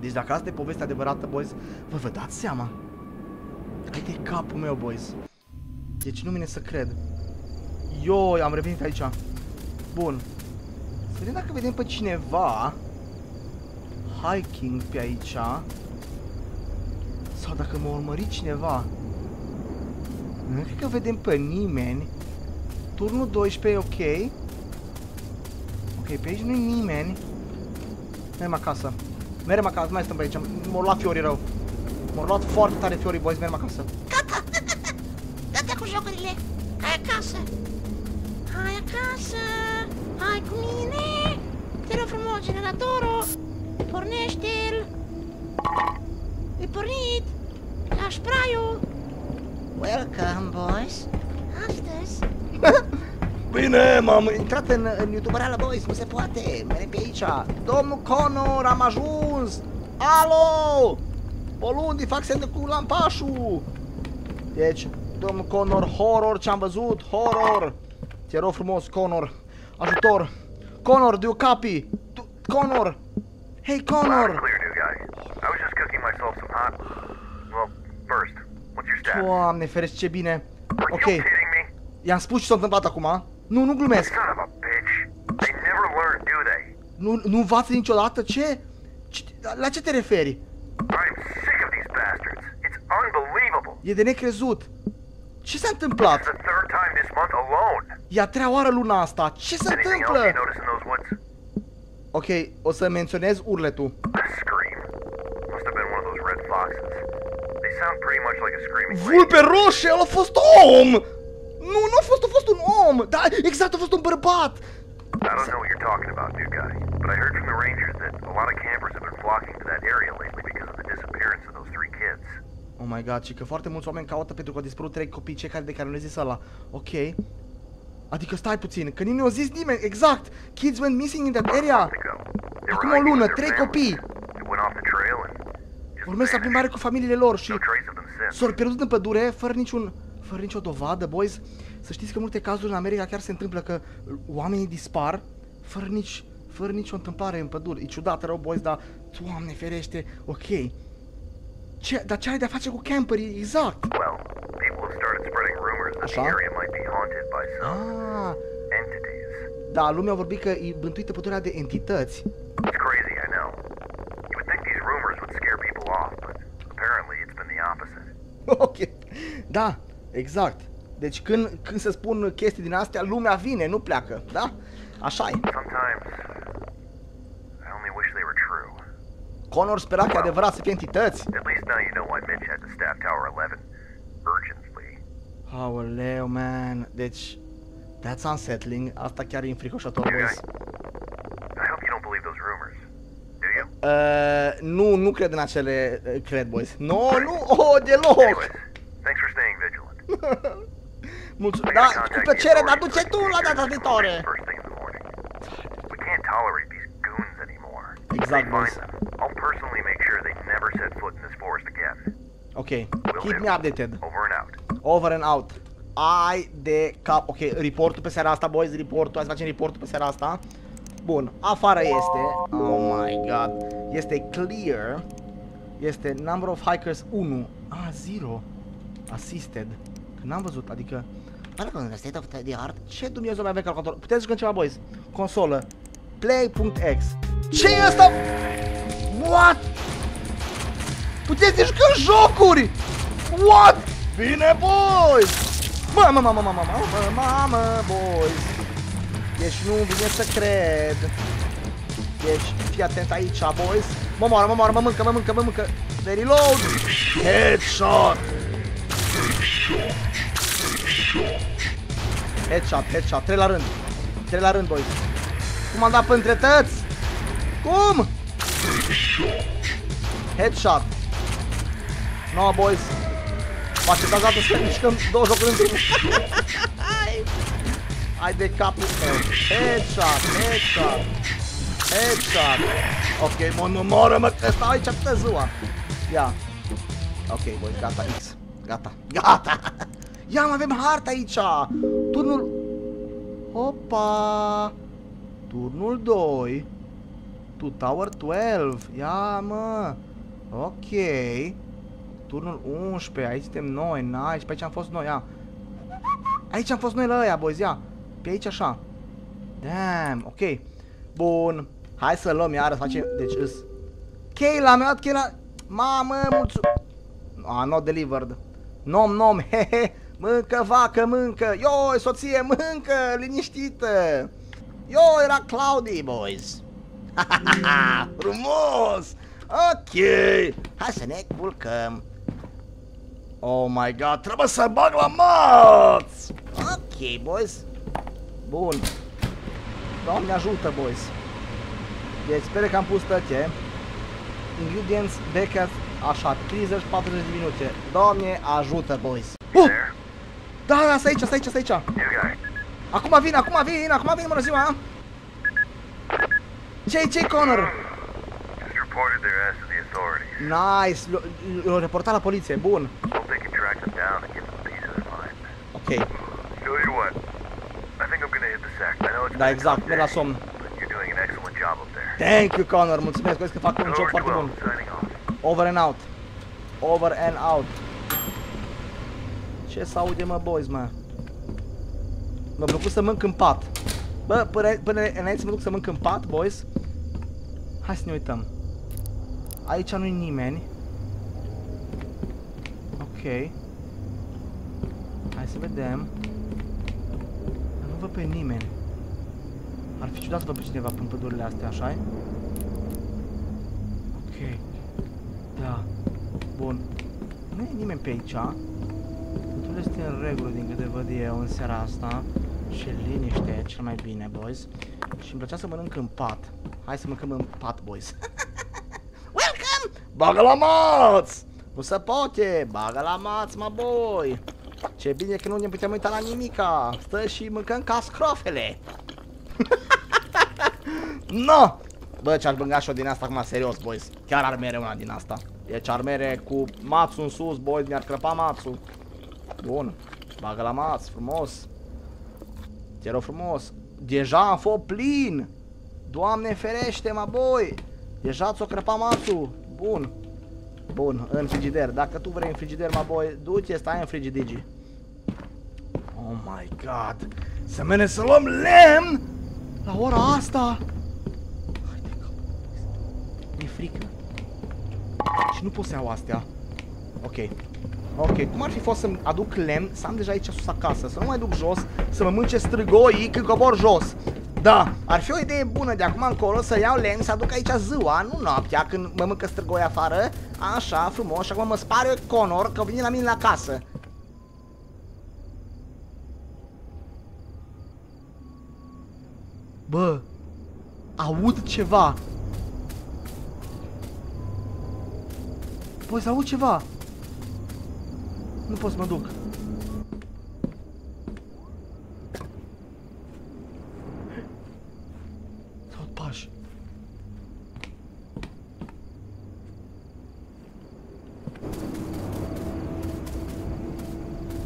Deci dacă asta e povestea adevărată, boys, vă vă dați seama? Hai de capul meu, boys. Deci nu vine să cred. Eu am revenit aici. Bun. Să vedem dacă vedem pe cineva hiking pe aici. Sau dacă mă urmări cineva. Nu cred că vedem pe nimeni. Turnul 12 ok. Ok, pe aici nu-i nimeni. Mergem acasă. Mergem acasă, nu mai stăm pe aici. M-au luat fiorii rău. M-au luat foarte tare fiorii, boys. Mergem acasă. Gata! Gata cu jocurile! Hai acasă! Hai acasă! Hai cu mine! Te rog frumos, generatorul! Pornește-l! E pornit! La spraiul! Welcome, boys! Astăzi... [laughs] Bine, m-am intrat în, în YouTubereală, boys, nu se poate. Merem pe aici. Domnul Conor, am ajuns. Alo! Polundi, fac semne cu lampașul. Deci, domnul Conor, horror, ce-am văzut, horror. Te rog frumos, Conor, ajutor. Conor, do you copy? Do Conor! Hey, Conor! Clear, new guy. I was just cooking myself some hot. Well, first, what's your status? Doamne, ferești, ce bine. Are Ok, you kidding me? i-am spus ce s-a întâmplat acum. Nu, nu glumesc. Son of a bitch. They never learn, do they? Nu, nu învață niciodată ce? ce? La ce te referi? I'm sick of these bastards. It's unbelievable. E de necrezut. Ce s-a It's întâmplat? the third time this month alone. E a treia oară luna asta. Ce se Anything else întâmplă? you notice in those woods? Ok, o să menționez urletul. A scream. Must have been one of those red foxes. They sound pretty much like a screaming lady. Vulpe roșie, ăla a fost om! Nu, nu a fost, a fost un om! Da, exact, a fost un bărbat! I don't know what you're talking about, new guy, but I heard from the rangers that a lot of campers have been flocking to that area lately because of the disappearance of those three kids. Oh my god, și că foarte mulți oameni caută pentru că au dispărut trei copii, cei care de care nu le zis ăla. Ok. Adică stai puțin, că nu ne-a zis nimeni, exact! Kids went missing in that area! To go. They Acum were o hiking lună, with their trei families. copii! They went off the trail and just Urmez la vanished. plimbare cu familiile lor și No trace of them since. s-au pierdut în pădure fără niciun, fără nicio dovadă, boys. Să știți că în multe cazuri în America chiar se întâmplă că oamenii dispar fără nici, fără nicio întâmplare în pădure. E ciudat rău, boys, dar, doamne ferește, ok. Ce, dar ce ai de-a face cu camperii, exact? Well, people started spreading rumors that Așa? the area might be haunted by some ah. entities. Da, lumea a vorbit că e bântuită puterea de entități. It's crazy, I know. You would think these rumors would scare people off, but apparently it's been the opposite. [laughs] ok. Da, exact. Deci când, când se spun chestii din astea, lumea vine, nu pleacă, da? Așa e. Sometimes I only wish they were true. Connor spera că adevărat să fie entități. At least now you know why Mitch had to staff Tower 11. Urgent urgently. Aoleu, man. Deci, that's unsettling. Asta chiar e înfricoșător, You boys. guys, I hope you don't believe those rumors. Do you? Uh, nu, nu cred în acele uh, cred, boys. No, nu, oh, deloc. Anyways, thanks for staying vigilant. [laughs] Mulțumesc. I Da, gotta cu contact plăcere, the dar authorities du-te tu for la data future viitoare. information First thing in the morning. We can't tolerate these goons anymore. If Exact, they find boys. them, I'll personally make sure they never set foot in this forest again. Ok, keep me updated. Over and out. Over and out. Ai de cap. Ok, reportul pe seara asta, boys, reportul. Hai să facem reportul pe seara asta. Bun, afară este. Oh my god. Este clear. Este number of hikers 1. Ah, 0. Assisted. Că n-am văzut, adică... Welcome to the state of the art. Ce Dumnezeu mai avem calculator? Puteți să jucăm ceva, boys? Consolă. Play.x ce e asta? What? Puteți să jucăm jocuri! What? Bine, boys! Mamă, mamă, mamă, mamă, mamă, mamă, boys! Deci nu vine să cred. Deci, fii atent aici, boys. Mă moară, mă moară, mă mâncă, mă mâncă, mă mâncă. De reload! Headshot! Headshot, headshot, trei la rând. Trei la rând, boys. Cum am dat pe întretăți? Cum? Headshot. No, boys. Face cazată să mișcăm două jocuri într-unul. [laughs] Hai. Hai de capul meu. Headshot, headshot. Headshot. Ok, mă, nu moră, mă, că stau aici toată ziua. Ia. Ok, boys, gata, X. Gata, gata. [laughs] Ia, mai avem harta aici. Turnul... Opa. Turnul 2. To Tower 12. Ia, mă. Ok. Turnul 11. Aici suntem noi. Nice. Pe aici am fost noi. Ia. Aici am fost noi la ăia, boys. Ia. Pe aici așa. Damn. Ok. Bun. Hai să luăm iară să facem. Deci îs. Kayla, mi-a dat Kayla. Mamă, mulțumesc. Ah, not delivered. Nom, nom, [laughs] hehe. Mâncă, vacă, mâncă. Yo, soție, mâncă, liniștită. Yo, era Claudii, boys. [laughs] Frumos. Ok. Hai să ne culcăm. Oh my god, trebuie să bag la maț. Ok, boys. Bun. Doamne ajută, boys. Deci sper că am pus toate. Ingredients, Beckers, așa, 30 40 de minute. Doamne ajută, boys. You Uh! there? Da, da, stai aici, stai aici, stai aici. New guy. Acum vin, acum vin, acum vin, bună ziua. Ce ce Connor? Just reported their ass to the authorities. Nice, l- l-a reportat la poliție, bun. Hope they can track them down and give them a piece of their mind. Ok, Tell you what, I think I'm gonna hit the sack. I know it's da, been a exact, tough merg la day, somn. but you're doing an excellent job up there. Thank you, Connor, mulțumesc, vezi că fac un job Over foarte 12, bun. signing off. Over and out. Over and out. Ce să aude, mă, boys, mă? Mă plăcut să mânc în pat. Bă, până, până înainte să mă duc să mânc în pat, boys. Hai să ne uităm. Aici nu-i nimeni. Ok. Hai să vedem. Nu văd pe nimeni. Ar fi ciudat să văd pe cineva în pădurile astea, așa -i? Ok. Da. Bun. Nu e nimeni pe aici. Totul este în regulă din câte văd eu în seara asta. Și liniște, cel mai bine, boys. Și îmi plăcea să mănânc în pat. Hai să mâncăm în pat, boys. [laughs] Welcome! Bagă la maț! Nu se poate! Bagă la maț, mă, boy! Ce bine că nu ne putem uita la nimica! Stă și mâncăm ca scrofele! [laughs] no! Bă, ce-aș băga și-o din asta acum, serios, boys. Chiar ar mere una din asta. Deci ar mere cu mațul în sus, boys, mi-ar crăpa mațul. Bun. Bagă la maț, frumos. Te rog frumos. Deja am fost plin. Doamne ferește, mă, boy. Deja ți-o crăpa mațul. Bun. Bun, în frigider. Dacă tu vrei în frigider, mă, boy, du-te, stai în frigidigi. Oh my god. Să mene să luăm lemn la ora asta. Hai de capul. Mi-e frică. Și nu pot să iau astea. Ok. Ok, cum ar fi fost să-mi aduc lemn, să am deja aici sus acasă, să nu mai duc jos, să mă mânce străgoii când cobor jos. Da, ar fi o idee bună de acum încolo să iau lemn, să aduc aici ziua, nu noaptea, când mă mâncă străgoi afară. Așa, frumos, și acum mă spare Conor că vine la mine la casă. Bă, aud ceva. Bă, să aud ceva. Nu pot să mă duc. Să aud pași.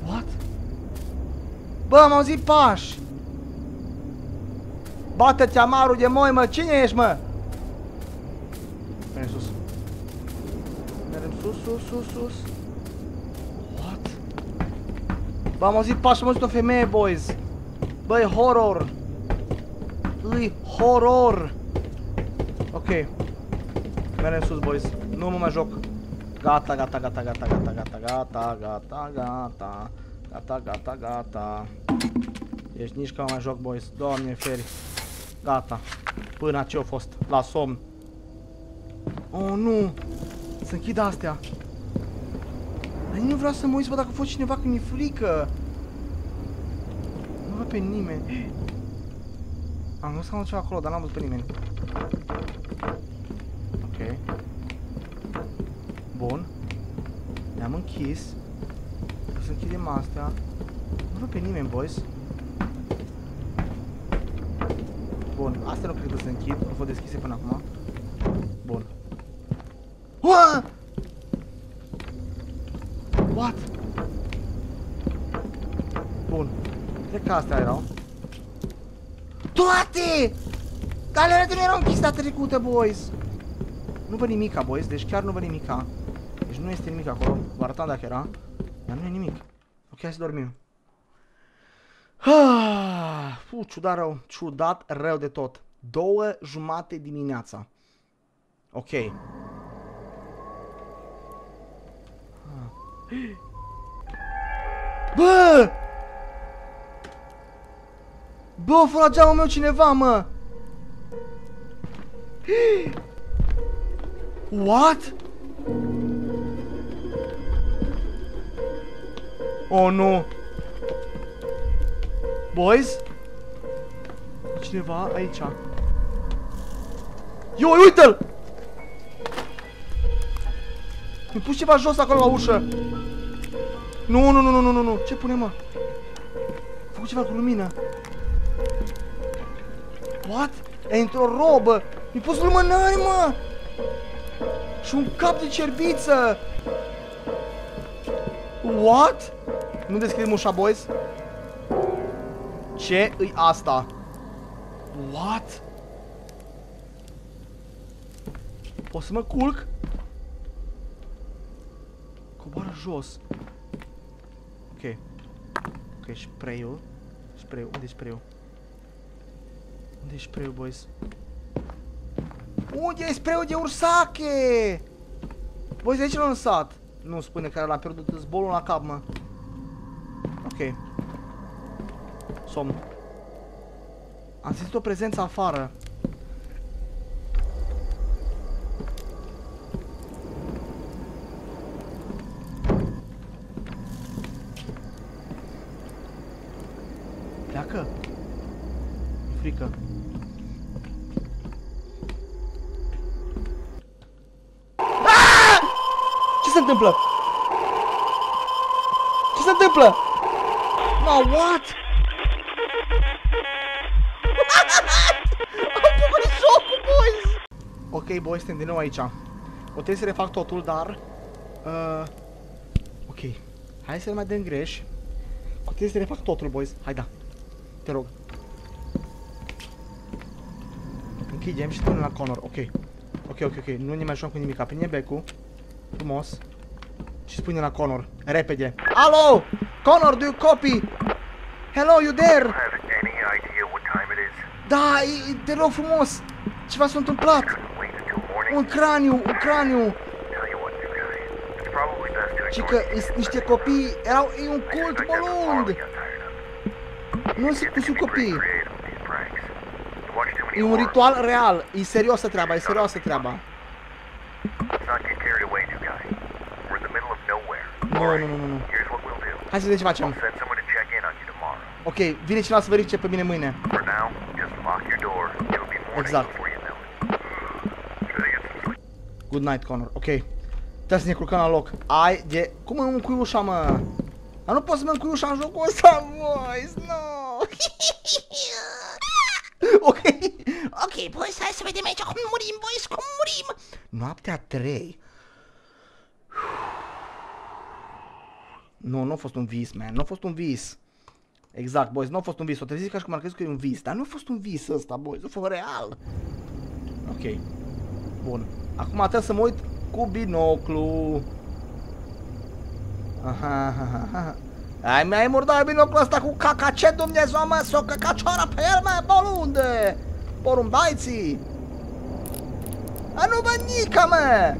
What? Bă, am auzit pași. Bate-ți amarul de moi, mă! Cine ești, mă? Mergem sus. Mergem sus, sus, sus, sus. What? Bă, am auzit pași, am auzit o femeie, boys. Bă, e horror. Îi horror. Ok. Mergem sus, boys. Nu mă mai joc. Gata, gata, gata, gata, gata, gata, gata, gata, gata. Gata, gata, gata. Deci nici că mă mai joc, boys. Doamne, feri. Gata. Până ce a fost? La somn. Oh, nu. Să închid astea. Dar nu vreau să mă uit, bă, dacă a fost cineva când mi-e frică. Nu văd pe nimeni. [gasps] Am văzut că am ceva acolo, dar n-am văzut pe nimeni. Ok. Bun. Ne-am închis. Să închidem astea. Nu văd pe nimeni, boys. Bun, astea nu cred că se închid, au fost deschise până acum. Bun. Ua! What? Bun. Cred că astea erau. Toate! Dar alea de nu erau închise data trecută, boys. Nu văd nimica, boys, deci chiar nu văd nimica. Deci nu este nimic acolo. Vă arătam dacă era. Dar nu e nimic. Ok, hai să dormim. Ah, fu, ciudat rău, ciudat rău de tot. Două jumate dimineața. Ok. Ah. Bă! Bă, a fost la geamul meu cineva, mă! [gasps] What? Oh, nu! Boys? Cineva aici. Yo, uite-l! Mi pus ceva jos acolo la ușă. Nu, nu, nu, nu, nu, nu, nu. Ce pune, mă? A făcut ceva cu lumină. What? E într-o robă. Mi pus lumânări, mă! Și un cap de cerbiță. What? Nu deschidem ușa, boys? Ce îi asta? What? Pot să mă culc? Coboară jos. Ok. Ok, spray-ul. Spray-ul. Unde e spray-ul? Unde e spray-ul, boys? Unde e spray-ul de ursache? Boys, de ce l-am lăsat? Nu spune că l-am pierdut zbolul la cap, mă. Ok. Somn. Am simțit o prezență afară. Pleacă. E frică. Ah! Ce se întâmplă? Ce se întâmplă? No, what? [laughs] Am făcut jocul, boys! Ok, boys, suntem din nou aici. O trebuie să refac totul, dar... Uh, ok. Hai să mai dăm greș. O trebuie să refac totul, boys. Hai, da. Te rog. Închidem și spunem la Connor. Ok. Ok, ok, ok. Nu ne mai jucăm cu nimic. Prinde becul. Frumos. Și spune la Connor. Repede. Alo! Connor, do you copy? Hello, you there? Don't have any idea what time it is. Da, e, te rog frumos. Ceva s-a întâmplat. Un craniu, un craniu. Și că niște copii erau... E un cult, mă lung! Nu sunt cu copii. E un ritual real. E serioasă treaba, e serioasă treaba. Nu, nu, nu, nu. Hai să vedem ce facem. I'll send someone to check in on you tomorrow. Ok, vine cineva să verifice pe mine mâine. For now, just lock your door. It'll be morning Exact. before you know it. Try to get some sleep. Good night, Connor. Ok. Trebuie să ne culcăm la loc. Ai de... Cum mă încui ușa, mă? Dar nu pot să mă încui ușa în jocul ăsta, boys, no! [laughs] ok. Ok, boys, hai să vedem aici cum murim, boys, cum murim. Noaptea 3. Nu, nu a fost un vis, man. Nu a fost un vis. Exact, boys, nu a fost un vis. O trezit ca și cum ar crezut că e un vis, dar nu a fost un vis ăsta, boys. A fost real. Ok. Bun. Acum trebuie să mă uit cu binoclu. Aha, aha, aha. Ai mi-ai murdat binoclul ăsta cu caca, ce Dumnezeu mă, s-o căcacioară pe el, mă, bolunde! Porumbaiții! A, nu văd nica, mă!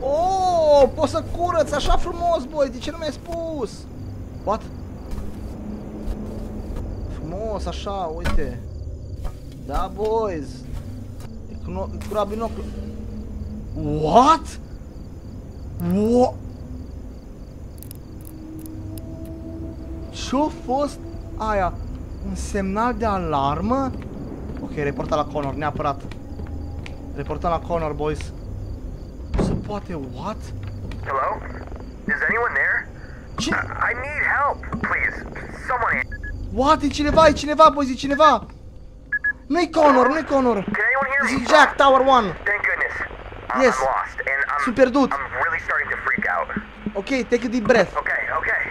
Oh, poți să curăț așa frumos, boy, de ce nu mi-ai spus? What? Frumos, așa, uite. Da, boys. E cu, no- e cu la binoclu. What? What? Ce-a fost aia? Un semnal de alarmă? Ok, reporta la Connor, neapărat. Reportăm la Connor, boys. Nu se poate, what? Hello? Is anyone there? Ce? I need help, please. Someone answer. What? E cineva, e cineva, boys, e cineva! Nu-i Connor, nu-i Connor! Can anyone hear This me? is Jack, Tower 1! Thank goodness. I- Yes. I'm lost, and I'm, Sunt pierdut. I'm really starting to freak out. Ok, take a deep breath. Okay, okay.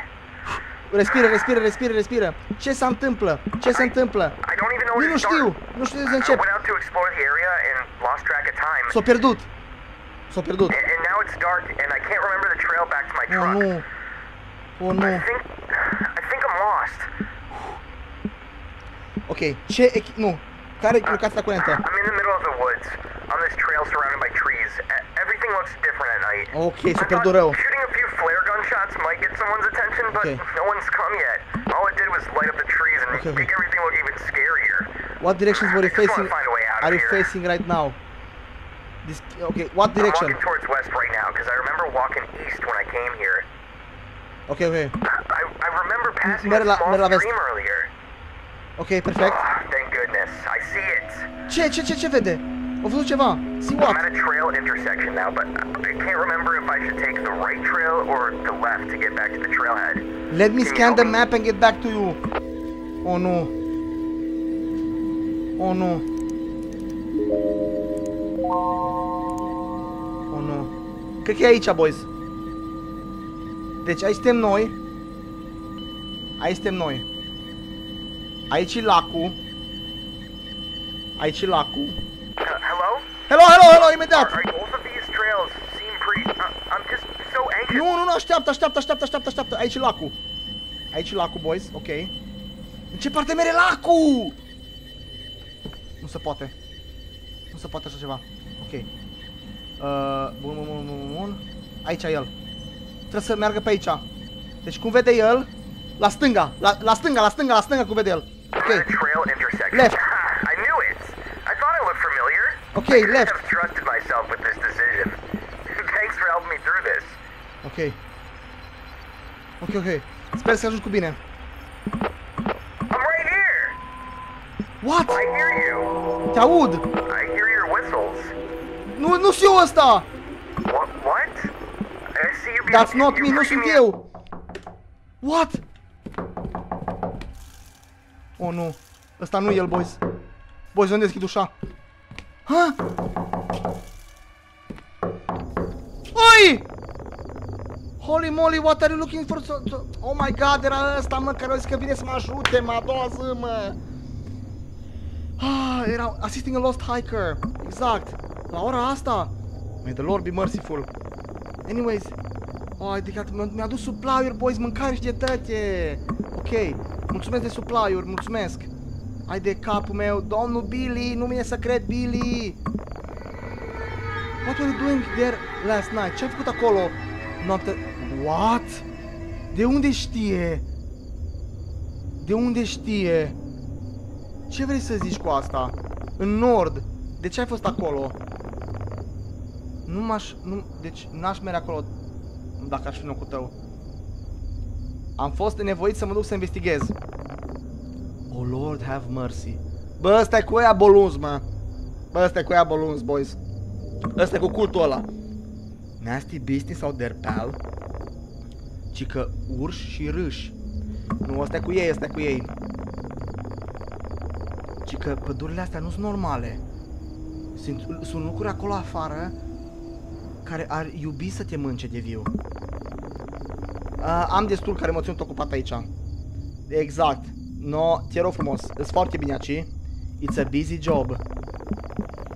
Respiră, respiră, respiră, respiră. Ce se întâmplă? Ce se întâmplă? I don't even know where Nici nu to știu. start. Nu știu de I să I încep. went out to explore the area and lost track of time. S-a pierdut. S-a pierdut. And, and now it's dark, and I can't remember the trail back to my Oh truck. nu. Oh nu. I think, I think I'm lost. Ok, ce echi... Nu. Care e locația curentă? I'm in the middle of the woods, on this trail surrounded by trees. Everything looks different at night. Ok, super thought dureu. Shooting a few flare gun shots might get someone's attention, but Okay. no one's come yet. All it did was light up the trees and Okay, okay. make everything look even scarier. What directions were you I just wanna facing? find a way out of Are you facing right now? This... Okay, what direction? I'm walking towards west right now because I remember walking east when I came here. Ok, ok. I, I remember passing a small la stream earlier. Ok, perfect. Ah, thank goodness. I see it. Ce, ce, ce, ce vede? A văzut ceva? See I'm what? at a trail intersection now, but I can't remember if I should take the right trail or the left to get back to the trailhead. Let me Can scan the map and get back to you. Oh no. Oh nu. Oh nu. Cred că e aici, boys. Deci aici suntem noi. Aici suntem noi. Aici e lacul. Aici e lacul. Uh, hello? Hello, hello, hello, Are, imediat! are both of these trails seem pretty? Uh, I'm just so anxious. Nu, nu, nu, așteaptă, așteaptă, așteaptă, așteaptă, așteaptă. Aici e lacul. Aici e lacul, boys, ok. În ce parte mere lacul? Nu se poate. Nu se poate așa ceva. Ok. Uh, bun, bun, bun, bun, bun. Aici e el. Trebuie să meargă pe aici. Deci cum vede el? La stânga, la, la stânga, la stânga, la stânga cum vede el. I'm Ok. at a trail intersection. Left. I knew it. I thought it looked familiar. Okay, I couldn't left. have trusted myself with this decision. Thanks for helping me through this. Ok. Ok, ok. Sper să ajungi cu bine. I'm right here. What? I hear you. Te aud. I hear your whistles. Nu, nu sunt eu ăsta. What? What? I see you. That's not me, nu freaking sunt me eu! What? Oh, nu. Ăsta nu e el, boys. Boys, unde deschid ușa? Ha? Oi! Holy moly, what are you looking for? So, so... Oh my god, era ăsta, mă, care a zis că vine să mă ajute, mă, a doua zi, mă. Ah, era assisting a lost hiker. Exact. La ora asta. May the Lord be merciful. Anyways, Oh, adică mi-a mi adus supply-uri, boys, mâncare și dietate. Ok, mulțumesc de supply-uri, mulțumesc. Hai de capul meu, domnul Billy, nu vine să cred, Billy. What were you doing there last night? Ce ai făcut acolo noapte? What? De unde știe? De unde știe? Ce vrei să zici cu asta? În nord. De ce ai fost acolo? Nu m-aș... Nu, deci n-aș merge acolo dacă aș fi în locul tău. Am fost nevoit să mă duc să investighez. Oh Lord have mercy. Bă, ăsta e cu ăia boluns, mă. Bă, ăsta e cu ăia boluns, boys. Ăsta e cu cultul ăla. Nasty Beastie sau Derpal? Ci că urși și râși. Nu, ăsta e cu ei, ăsta e cu ei. Ci că pădurile astea nu sunt normale. Sunt, sunt lucruri acolo afară care ar iubi să te mânce de viu. Uh, am destul care mă țin ocupat aici. Exact. No, te rog frumos. Îți foarte bine aici. It's a busy job.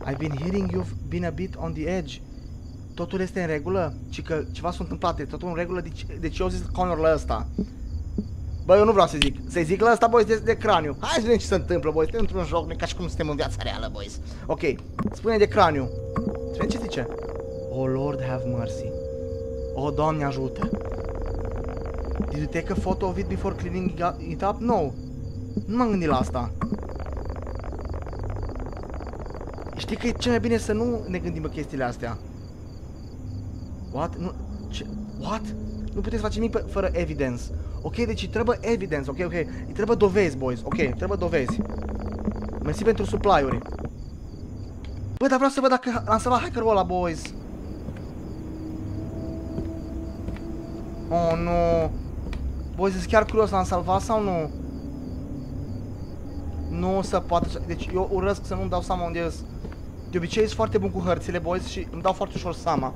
I've been hearing you've been a bit on the edge. Totul este în regulă? Ci că ceva s-a întâmplat, e totul în regulă, deci, deci eu zis Connor la ăsta. Bă, eu nu vreau să zic. Să-i zic la ăsta, boys, de, de craniu. Hai să vedem ce se întâmplă, boys. Suntem într-un joc, nu ca și cum suntem în viața reală, boys. Ok, spune de craniu. Spune ce zice? Oh, Lord have mercy. Oh, Doamne ajută. Did you take a photo of it before cleaning it up? No. Nu m-am gândit la asta. Știi că e cel mai bine să nu ne gândim pe chestiile astea. What? Nu... Ce? What? Nu puteți face nimic fără evidence. Ok, deci îi trebuie evidence, ok, ok. Îi trebuie dovezi, boys, ok, trebuie dovezi. Mersi pentru supply-uri. Bă, dar vreau să văd dacă am salvat hackerul ăla, boys. Oh, nu. Boys, sunt chiar curios, l-am salvat sau nu? Nu se poate Deci eu urăsc să nu-mi dau seama unde sunt. De obicei sunt foarte bun cu hărțile, boys, și îmi dau foarte ușor seama.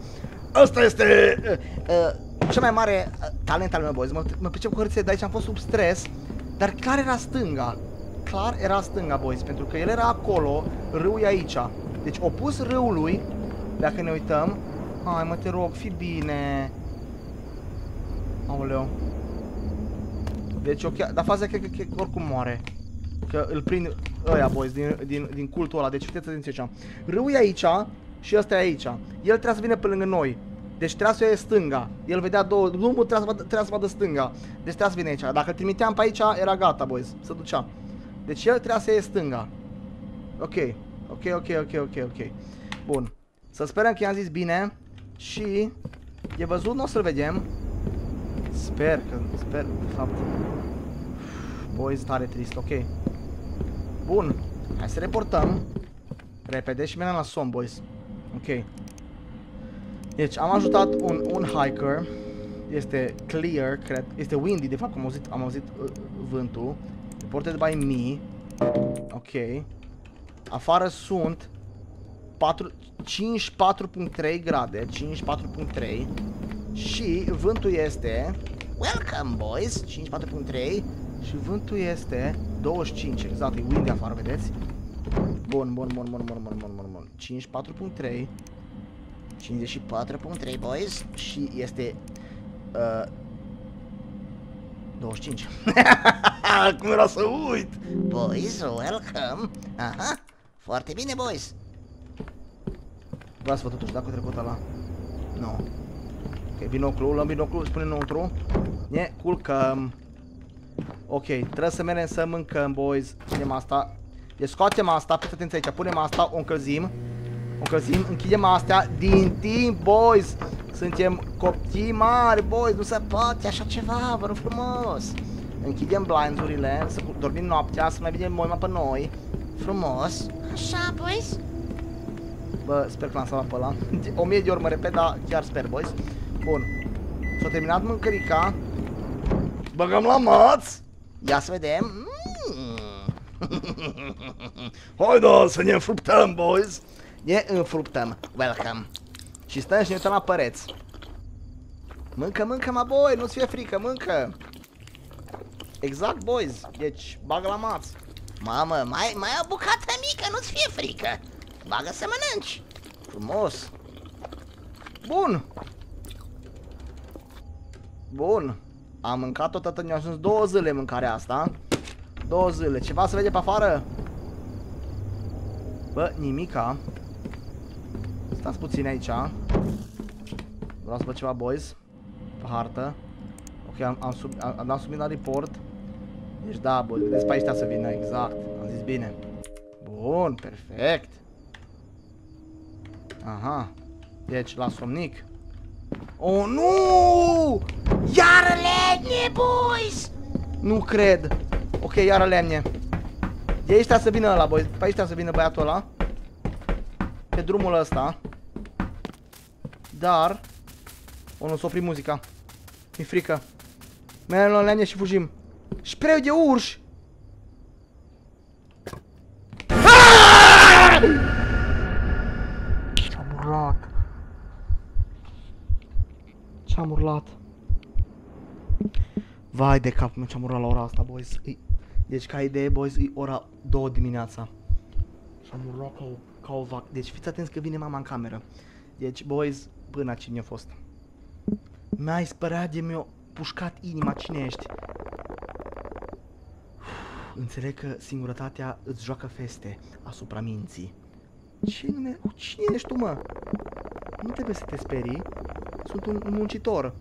Asta este uh, uh, cel mai mare uh, talent al meu, boys. Mă, mă pricep cu hărțile de aici, am fost sub stres. Dar clar era stânga. Clar era stânga, boys, pentru că el era acolo, râul e aici. Deci opus râului, dacă ne uităm. Hai, mă, te rog, fi bine. Aoleu. Deci, ok, dar faza că, că, că oricum moare. Că îl prind ăia, boys, din, din, din cultul ăla. Deci, fiți atenție aici. Râul e aici și ăsta e aici. El trebuie să vină pe lângă noi. Deci trebuia să o stânga. El vedea două, drumul trebuia să, vadă, trebuia să vadă stânga. Deci trebuia să vină aici. Dacă îl trimiteam pe aici, era gata, boys. Se ducea. Deci el trebuia să iei stânga. Ok. Ok, ok, ok, ok, ok. Bun. Să sperăm că i-am zis bine. Și e văzut, nu o să-l vedem. Sper că, sper, de fapt. Boys, tare trist, ok. Bun. Hai să reportăm. Repede și mergem la somn, boys. Ok. Deci am ajutat un, un hiker. Este clear, cred. Este windy, de fapt, am auzit, am auzit uh, vântul. Reported by me. Ok. Afară sunt 4, 5 4.3 grade, 5 4.3 și vântul este Welcome boys, 5 4.3 și vântul este 25, exact, e windy afară, vedeți? Bun, bun, bun, bun, bun, bun, bun, bun, bun. 5 4.3 54.3 boys și este uh, 25. [laughs] Cum era să uit? Boys, welcome. Aha, foarte bine, boys. Vreau să văd totuși dacă a trecut ăla. Nu. No. Ok, binoclu, luăm binoclu, spune înăuntru. Ne culcăm. Ok, trebuie să mergem să mâncăm, boys. Punem asta. Deci scoatem asta, fiți atenți aici, punem asta, o încălzim. O încălzim, închidem astea din timp, boys. Suntem copii mari, boys, nu se poate așa ceva, vă rog frumos. Închidem blindurile, să dormim noaptea, să mai vedem mai pe noi. Frumos. Așa, boys. Bă, sper că l-am salvat pe ăla. [laughs] O mie de ori mă repet, dar chiar sper, boys. Bun. S-a terminat mâncărica. Băgăm la maț. Ia să vedem. [laughs] Hai da, să ne înfruptăm, boys. Ne înfruptăm. Welcome. Și stăm și ne uităm la păreți. Mâncă, mâncă, mă, boy, nu-ți fie frică, mâncă. Exact, boys. Deci, bagă la maț. Mamă, mai, mai o bucată mică, nu-ți fie frică. Bagă să mănânci. Frumos. Bun. Bun. Am mâncat-o tătă, ne-a ajuns două zile mâncarea asta. Două zile. Ceva să vede pe afară? Bă, nimica. Stați puțin aici. Vreau să văd ceva, boys. pe hartă. Ok, am, am, sub, am, am dat subit la report. Deci da, bă, vedeți pe ăștia să vină, exact. Am zis bine. Bun, perfect. Aha. Deci, la somnic. Oh, nu! Iară lemne, boys! Nu cred. Ok, iară lemne. De aici să vină ăla, boys. Pe aici să vină băiatul ăla. Pe drumul ăsta. Dar... O, nu s-a oprit muzica. Mi-e frică. Mergem la lemne și fugim. Spray de urși! Ce-am urlat. Ce-am urlat. Vai de capul meu ce-am urlat la ora asta, boys. E... Deci ca idee, boys, e ora 2 dimineața. Și-am urlat ca o, ca o vac. Deci fiți atenți că vine mama în cameră. Deci, boys, până cine a fost. Mi-ai spărat de mi-a pușcat inima, cine ești? Înțeleg că singurătatea îți joacă feste asupra minții. Ce nume? Cine ești tu, mă? Nu trebuie să te sperii. Sunt un muncitor.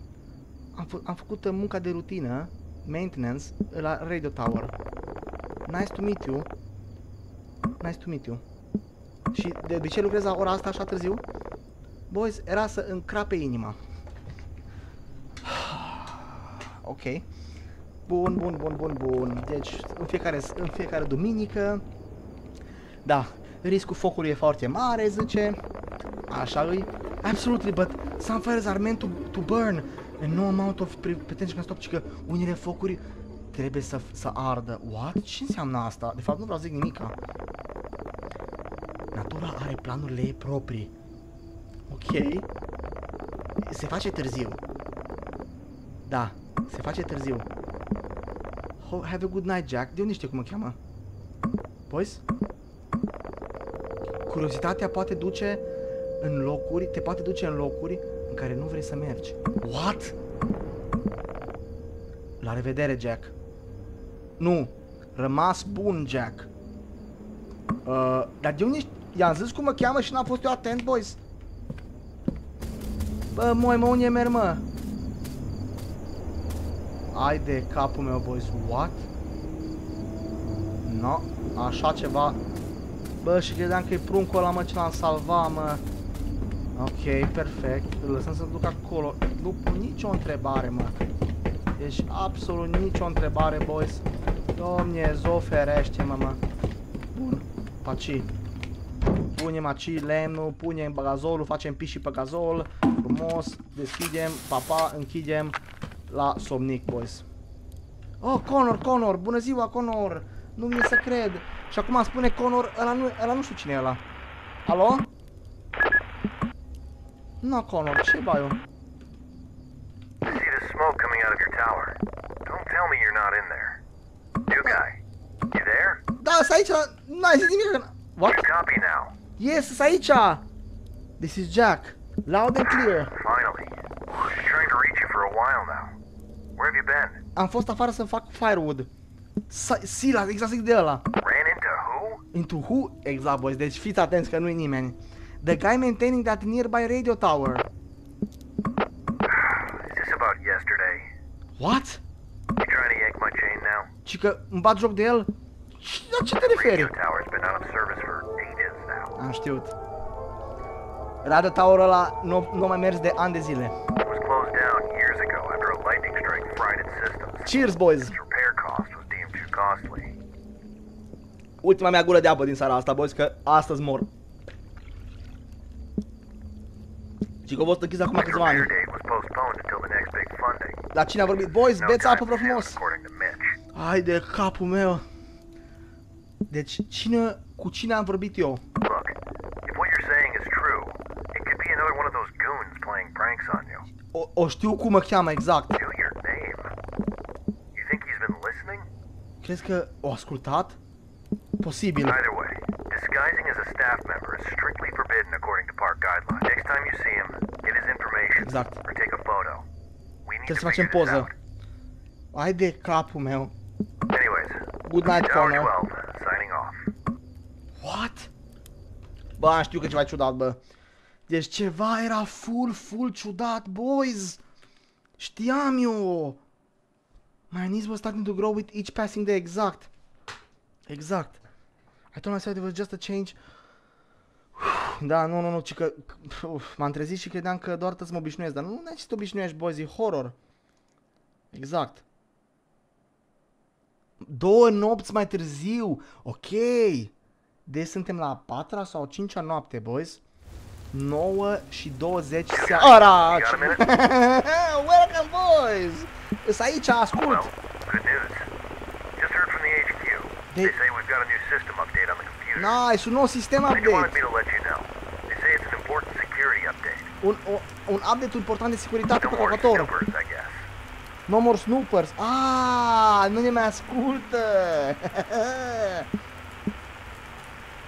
Am, fă am făcut munca de rutină, maintenance, la Radio Tower. Nice to meet you. Nice to meet you. Și de obicei lucrez la ora asta așa târziu? Boys, era să încrape inima. [sighs] ok. Bun, bun, bun, bun, bun. Deci, în fiecare, în fiecare duminică, da, riscul focului e foarte mare, zice. Așa îi. Absolutely, but some fires are meant to, to burn. And no amount of potential can stop, ci că unele focuri trebuie să, să ardă. What? Ce înseamnă asta? De fapt, nu vreau să zic nimica. Natura are planurile ei proprii. Ok. Se face târziu. Da, se face târziu. Have a good night, Jack. De unde știi cum mă cheamă? Boys? Curiozitatea poate duce în locuri, te poate duce în locuri în care nu vrei să mergi. What? La revedere, Jack. Nu. Rămas bun, Jack. Uh, dar de unde I-am zis cum mă cheamă și n-am fost eu atent, boys. Bă, moi, mă, unde merg, mă? Ai de capul meu, boys. What? No, așa ceva. Bă, și credeam că e pruncul ăla, mă, ce l-am salvat, mă. Ok, perfect. Îl lăsăm să duc acolo. Nu pun nicio întrebare, mă. Deci, absolut nicio întrebare, boys. Domne, zoferește, mă, mă. Bun, paci. Punem aici lemnul, punem gazolul, facem piși pe gazol. Frumos, deschidem, papa, închidem la somnic, boys. Oh, Conor, Conor, bună ziua, Conor. Nu mi să cred. Și acum spune Conor, ăla nu, ăla nu știu cine e ăla. Alo? No, Conor, ce baiu? I see the smoke coming out of your tower. Don't tell me you're not in there. New guy, you there? Da, sunt No, zis nimic. What? You copy now. Yes, aici. This is Jack. Loud and clear. Finally. Been trying to reach you for a while now. Where have you been? I'm fost afară să fac firewood. Silas, exact de ăla. Ran into who? Into who? Exact, boys. Deci fiți atenți că nu-i nimeni. The guy maintaining that nearby radio tower. Is this about yesterday? What? You trying to yank my chain now? Și că îmi bat joc de el? Și La ce te referi? Radio tower's been out of service for ages now. Am știut. Radio tower ăla nu, nu a mai mers de ani de zile. It was closed down years ago after a lightning strike fried its systems. Cheers, boys! Its repair cost was deemed too costly. Ultima mea gură de apă din seara asta, boys, că astăzi mor. Și că a fost închis acum The câțiva ani. repair date was postponed until the next big funding. La cine a vorbit? Boys, No beți time apă, vă for him, frumos! according to Mitch. Hai de capul meu! Deci, cine, cu cine am vorbit eu? Look, if what you're saying is true, it could be another one of those goons playing pranks on you. O, o știu cum mă cheamă exact. Knew your name. You think he's been listening? Crezi că o ascultat? Posibil. Exact. or take a photo. We need Trebuie to să facem figure this poză. out. Hai de capul meu. Anyways, Good night, Tower Connor. 12, signing off. What? Bă, am știu că ceva e ciudat, bă. Deci ceva era full, full ciudat, boys. Știam eu! My knees were starting to grow with each passing day, exact. Exact. I told myself it was just a change. Da, nu, nu, nu, ci că uf, m-am trezit și credeam că doar să mă obișnuiesc, dar nu ne să te obișnuiești, boys, e horror. Exact. Două nopți mai târziu, ok. Deci suntem la a patra sau a cincea noapte, boys. 9 și 20 seara. You got a minute? Welcome, boys! Îs aici, ascult. Well, good news. Just heard from the HQ. They They- say we've got a new system update on the computer. Nice, un nou sistem They just wanted update. me to let you know. They say it's an important security update. Un, o, un update important de securitate No pe more calculator. snoopers, I guess. No more snoopers. Ah, nu ne mai ascultă. [laughs]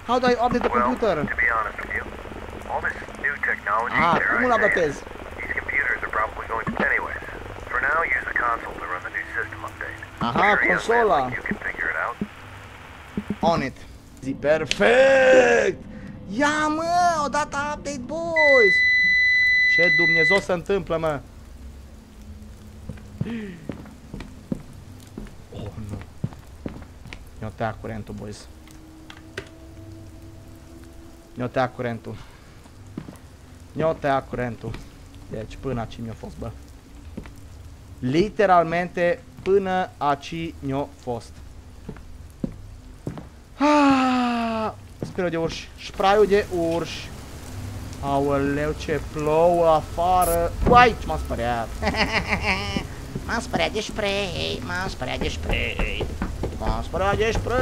How do I update the Well, computer? to be honest with you, all this new technology, Ah, dare cum I îl say it, updatez? these computers are probably going to... Anyways, for now, use the console to run the new system update. Aha, You're a young man consola. like You can figure it out. On it. Zi, perfect! Ia mă, odată update, boys! Ce Dumnezeu se întâmplă, mă? Oh, nu. Mi-o tăia curentul, boys. Mi-o tăia curentul. Mi-o tăia curentul. Deci până aici mi-a fost, bă. Literalmente până aici mi-a fost. Ah, Speriu de urși. Spraiul de urși. Aoleu, ce plouă afară. Uai, ce m-a speriat. [laughs] M-am speriat de spray, m-am speriat de spray. M-a speriat de spray.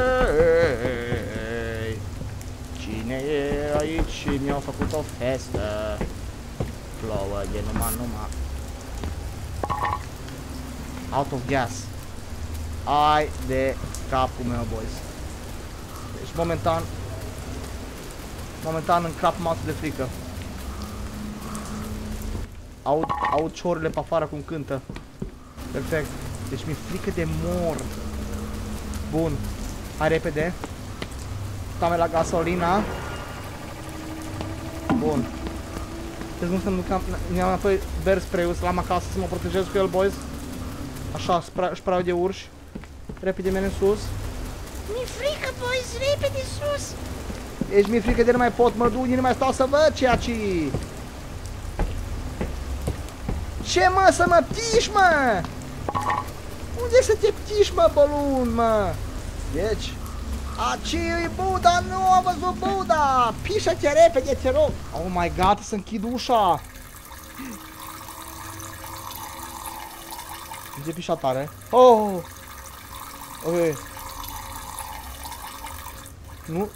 Cine e aici și mi-a făcut o festă? Plouă de numai numai. Out of gas. Ai de capul meu, boys. Deci momentan Momentan încrap masă de frică. Aud, aud ciorile pe afară cum cântă. Perfect. Deci mi-e frică de mor. Bun. Hai repede. Stame la gasolina. Bun. Trebuie să-mi duc mi-am înapoi bear spray-ul să l-am acasă să mă protejez cu el, boys. Așa, spray, spray de urși. Repede merg în sus. Mi-e frică, boys, repede sus. Ești mi-e frică de nu mai pot, mă duc, nu mai stau să văd ceea ce... Ce mă, să mă ptiși, mă? Unde să te ptiși, mă, bolun, mă? Deci, Aci e Buda, nu am văzut Buda! Pișă-te repede, te rog! Oh my god, să închid ușa! De pișa tare. Oh! Ok. Nu,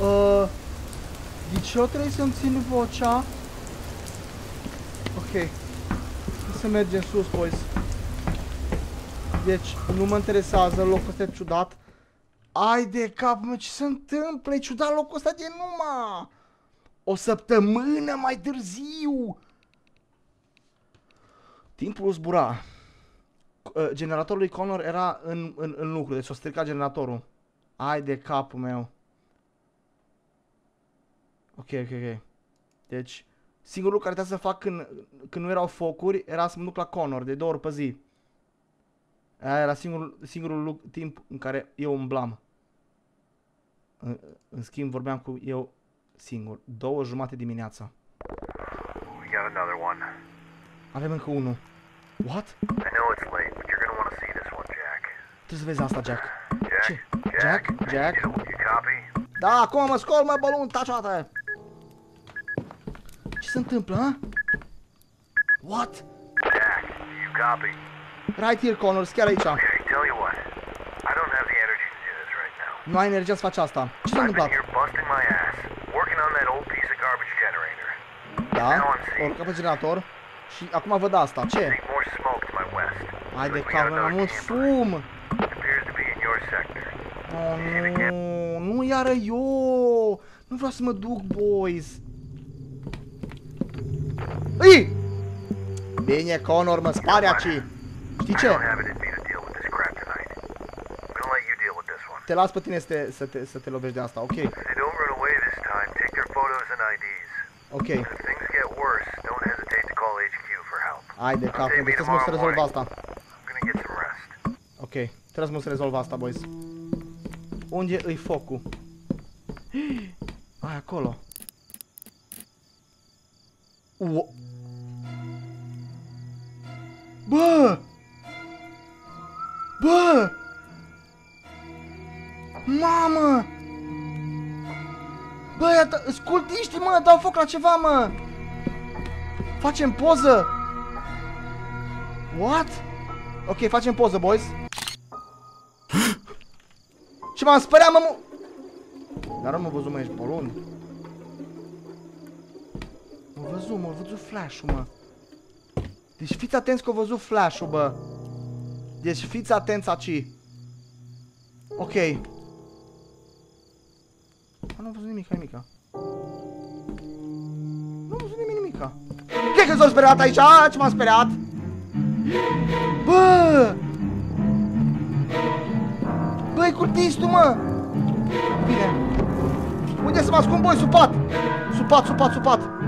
Uh, de ce eu trebuie să-mi țin vocea? Ok. Hai să mergem sus, boys. Deci, nu mă interesează locul ăsta e ciudat. Ai de cap, mă, ce se întâmplă? E ciudat locul ăsta de numai. O săptămână mai târziu. Timpul zbura. Uh, generatorul lui Connor era în, în, în lucru, deci o stricat generatorul. Ai de capul meu. Ok, ok, ok. Deci, singurul lucru care trebuia să fac când, când nu erau focuri era să mă duc la Connor de două ori pe zi. Aia era singurul, singurul lucru, timp în care eu umblam. În, în schimb, vorbeam cu eu singur. Două jumate dimineața. We got another one. Avem încă unul. What? I know it's late, but you're gonna want to see this one, Jack. Trebuie să vezi asta, Jack. Jack? Ce? Jack? Jack? You, you copy? Da, acum mă scol, mă, balun, taciată! Ce se întâmplă, ha? What? Jack, you copy? Right here, Connor, chiar aici. Okay, tell you what. I don't have the energy to do this right now. Nu ai energia să faci asta. Ce s-a I've been întâmplat? here busting my ass, working on that old piece of garbage generator. Da, Now I'm seeing, urcă pe generator și acum văd asta. Ce? seeing more smoke to my west. Hai de Looks like we cap, got mai another mult camper. fum! It appears to be in your sector. Oh, nu, nu iară eu! Nu vreau să mă duc, boys! Îi! Bine, Connor, mă spare aici. Știi I ce? don't have it in me to deal with this crap tonight. I'm gonna let you deal with this one. Te las pe tine să te, să te, să te lovești de asta, ok? If they don't run away this time, take their photos and IDs. Ok. If things get worse, don't hesitate to call HQ for help. Hai de cap, deci trebuie să rezolv asta. I'm gonna get some rest. Ok, trebuie să rezolv asta, boys. Unde îi focul? [gasps] Ai, acolo. Ua. Bă! Mamă! Bă, iată, scultiști, mă, dau foc la ceva, mă! Facem poză! What? Ok, facem poză, boys. [gasps] Ce m-am speriat, mă, mu... Dar nu m-a văzut, mă, ești bolon. M-a văzut, m-a văzut flash-ul, mă. Deci fiți atenți că a văzut flash-ul, bă. Deci fiți atenți aici. Ok. A, nu am văzut nimic, nimica. Nu am văzut nimic, nimica. Cred că s-a speriat aici, a, ce m-am speriat. Bă! Băi, cultistul, mă! Bine. Unde să mă ascund, băi, sub pat? Sub pat, sub pat, sub pat.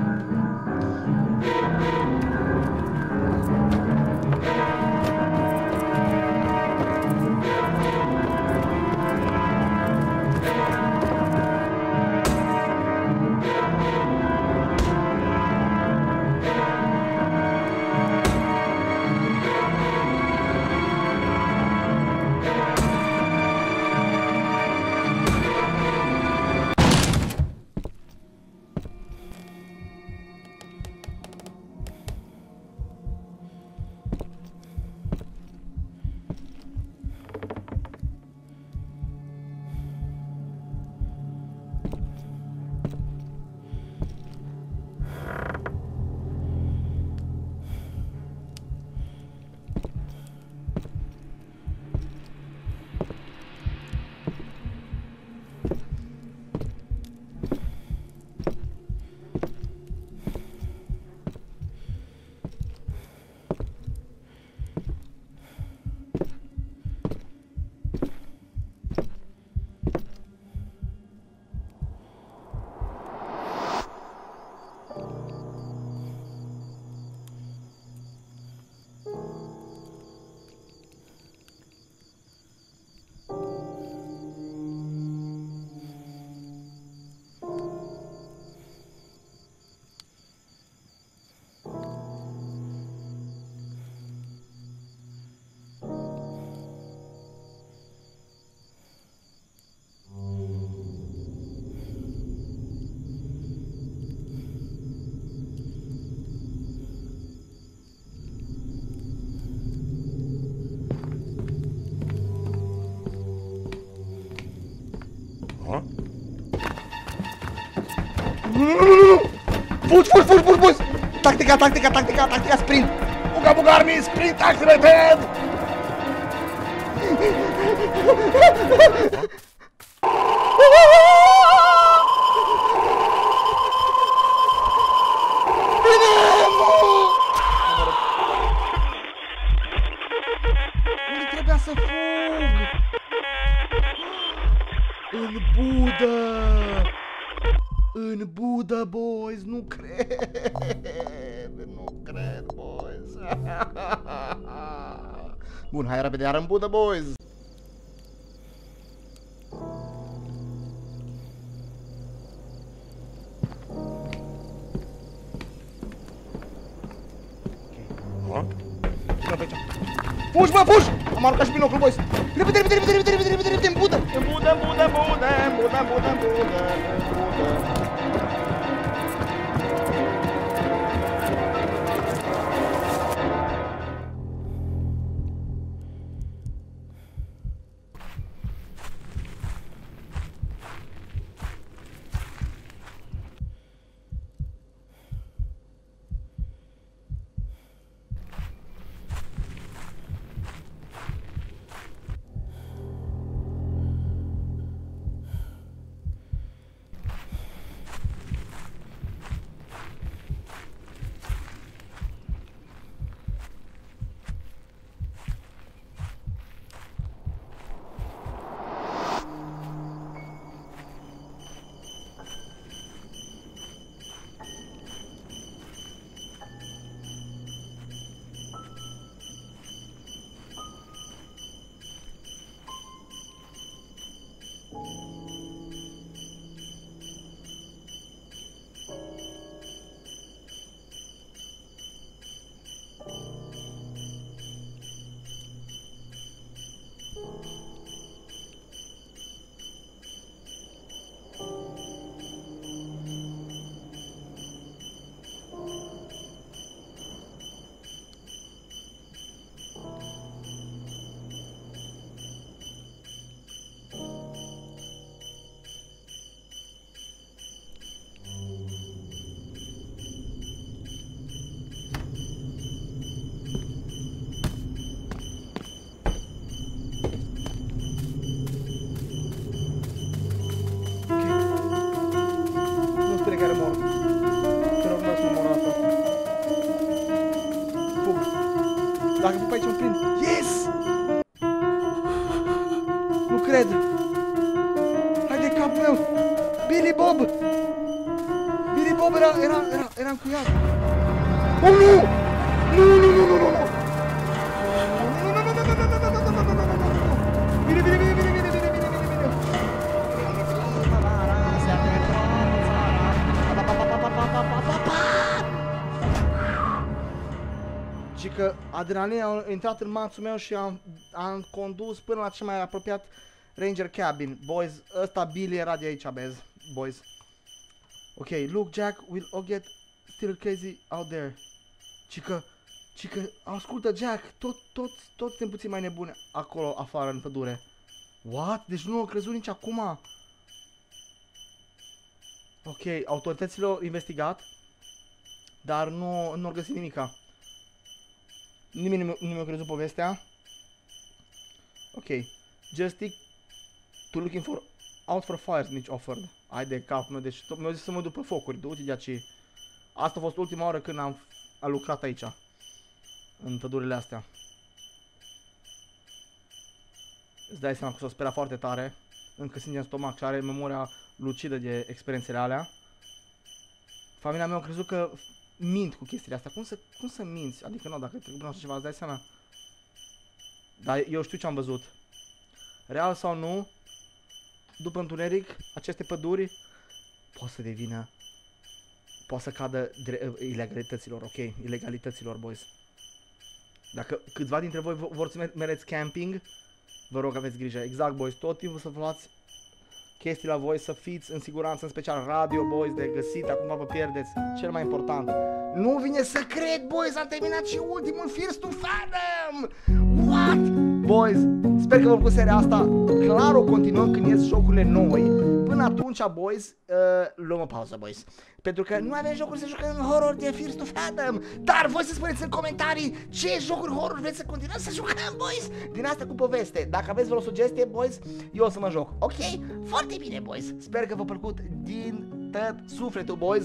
Fugi, fugi, fugi, fugi, fugi! Tactica, tactica, tactica, tactica, sprint! Buga, buga, army, sprint, accelerated! Bun, hai repede iar în Budă, boys. Fugi, bă, fugi! Am aruncat și binoclul, boys! Repede, repede, repede, repede, repede, repede, repede, în Budă! În Budă, în Budă, în Budă, era, era încuiat. Oh, nu! Nu, nu, nu, nu, nu, nu! Bine, bine, bine, bine, bine, bine, bine, bine, bine. Și că adrenalina a intrat în mațul meu și am, am condus până la cel mai apropiat Ranger Cabin. Boys, ăsta Billy era de aici, bez, boys. Ok, look Jack, we'll all get still crazy out there. Cică, cică, ascultă Jack, tot, tot, tot suntem puțin mai nebune acolo afară în pădure. What? Deci nu au crezut nici acum? Ok, autoritățile au investigat, dar nu, nu au găsit nimica. Nimeni nu, nu mi-a crezut povestea. Ok, just stick to looking for out for fires nici offered. Ai de cap meu, deci tot- mi-au zis să mă duc pe focuri, du-te de aici. Asta a fost ultima oară când am, am lucrat aici. În pădurile astea. Îți dai seama că s-o spera foarte tare. Încă simte în stomac și are memoria lucidă de experiențele alea. Familia mea a crezut că mint cu chestiile astea. Cum să, cum să minți? Adică nu, dacă te până așa ceva, îți dai seama. Dar eu știu ce am văzut. Real sau nu, după întuneric, aceste păduri pot să devină poate să cadă dre- ilegalităților, ok? Ilegalităților, boys. Dacă câțiva dintre voi v- vor să mer- mereți camping, vă rog aveți grijă. Exact, boys, tot timpul să vă luați chestii la voi, să fiți în siguranță, în special radio, boys, de găsit, acum vă pierdeți. Cel mai important. Nu vine să cred, boys, am terminat și ultimul Fears to Fathom! What? Boys, sper că vă plăcut seria asta. Clar o continuăm când ies jocurile noi. Până atunci, boys, uh, luăm o pauză, boys. Pentru că nu avem jocuri să jucăm în horror de Fears to Fathom. Dar voi să spuneți în comentarii ce jocuri horror vreți să continuăm să jucăm, boys. Din asta cu poveste. Dacă aveți vreo sugestie, boys, eu o să mă joc. Ok? Foarte bine, boys. Sper că v-a plăcut din tot sufletul, boys.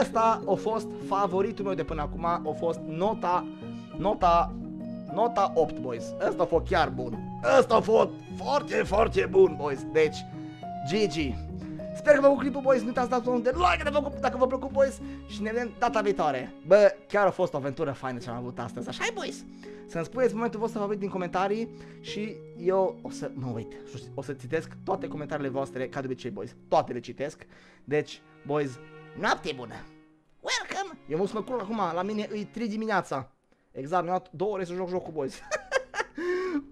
Ăsta a fost favoritul meu de până acum. A fost nota, nota Nota 8, boys. Ăsta a fost chiar bun. Ăsta a fost foarte, foarte bun, boys. Deci, GG. Sper că v-a plăcut clipul, boys. Nu uitați să dați un de like dacă v-a- dacă v-a plăcut, boys. Și ne vedem data viitoare. Bă, chiar a fost o aventură faină ce am avut astăzi. așa e, boys? Să-mi spuneți momentul vostru favorit din comentarii și eu o să mă uit. O să citesc toate comentariile voastre, ca de obicei, boys. Toate le citesc. Deci, boys, noapte bună! Welcome! Eu mă să mă culc acum, la mine îi 3 dimineața. Exact, mi-a luat două ore să joc jocul, boys. [laughs]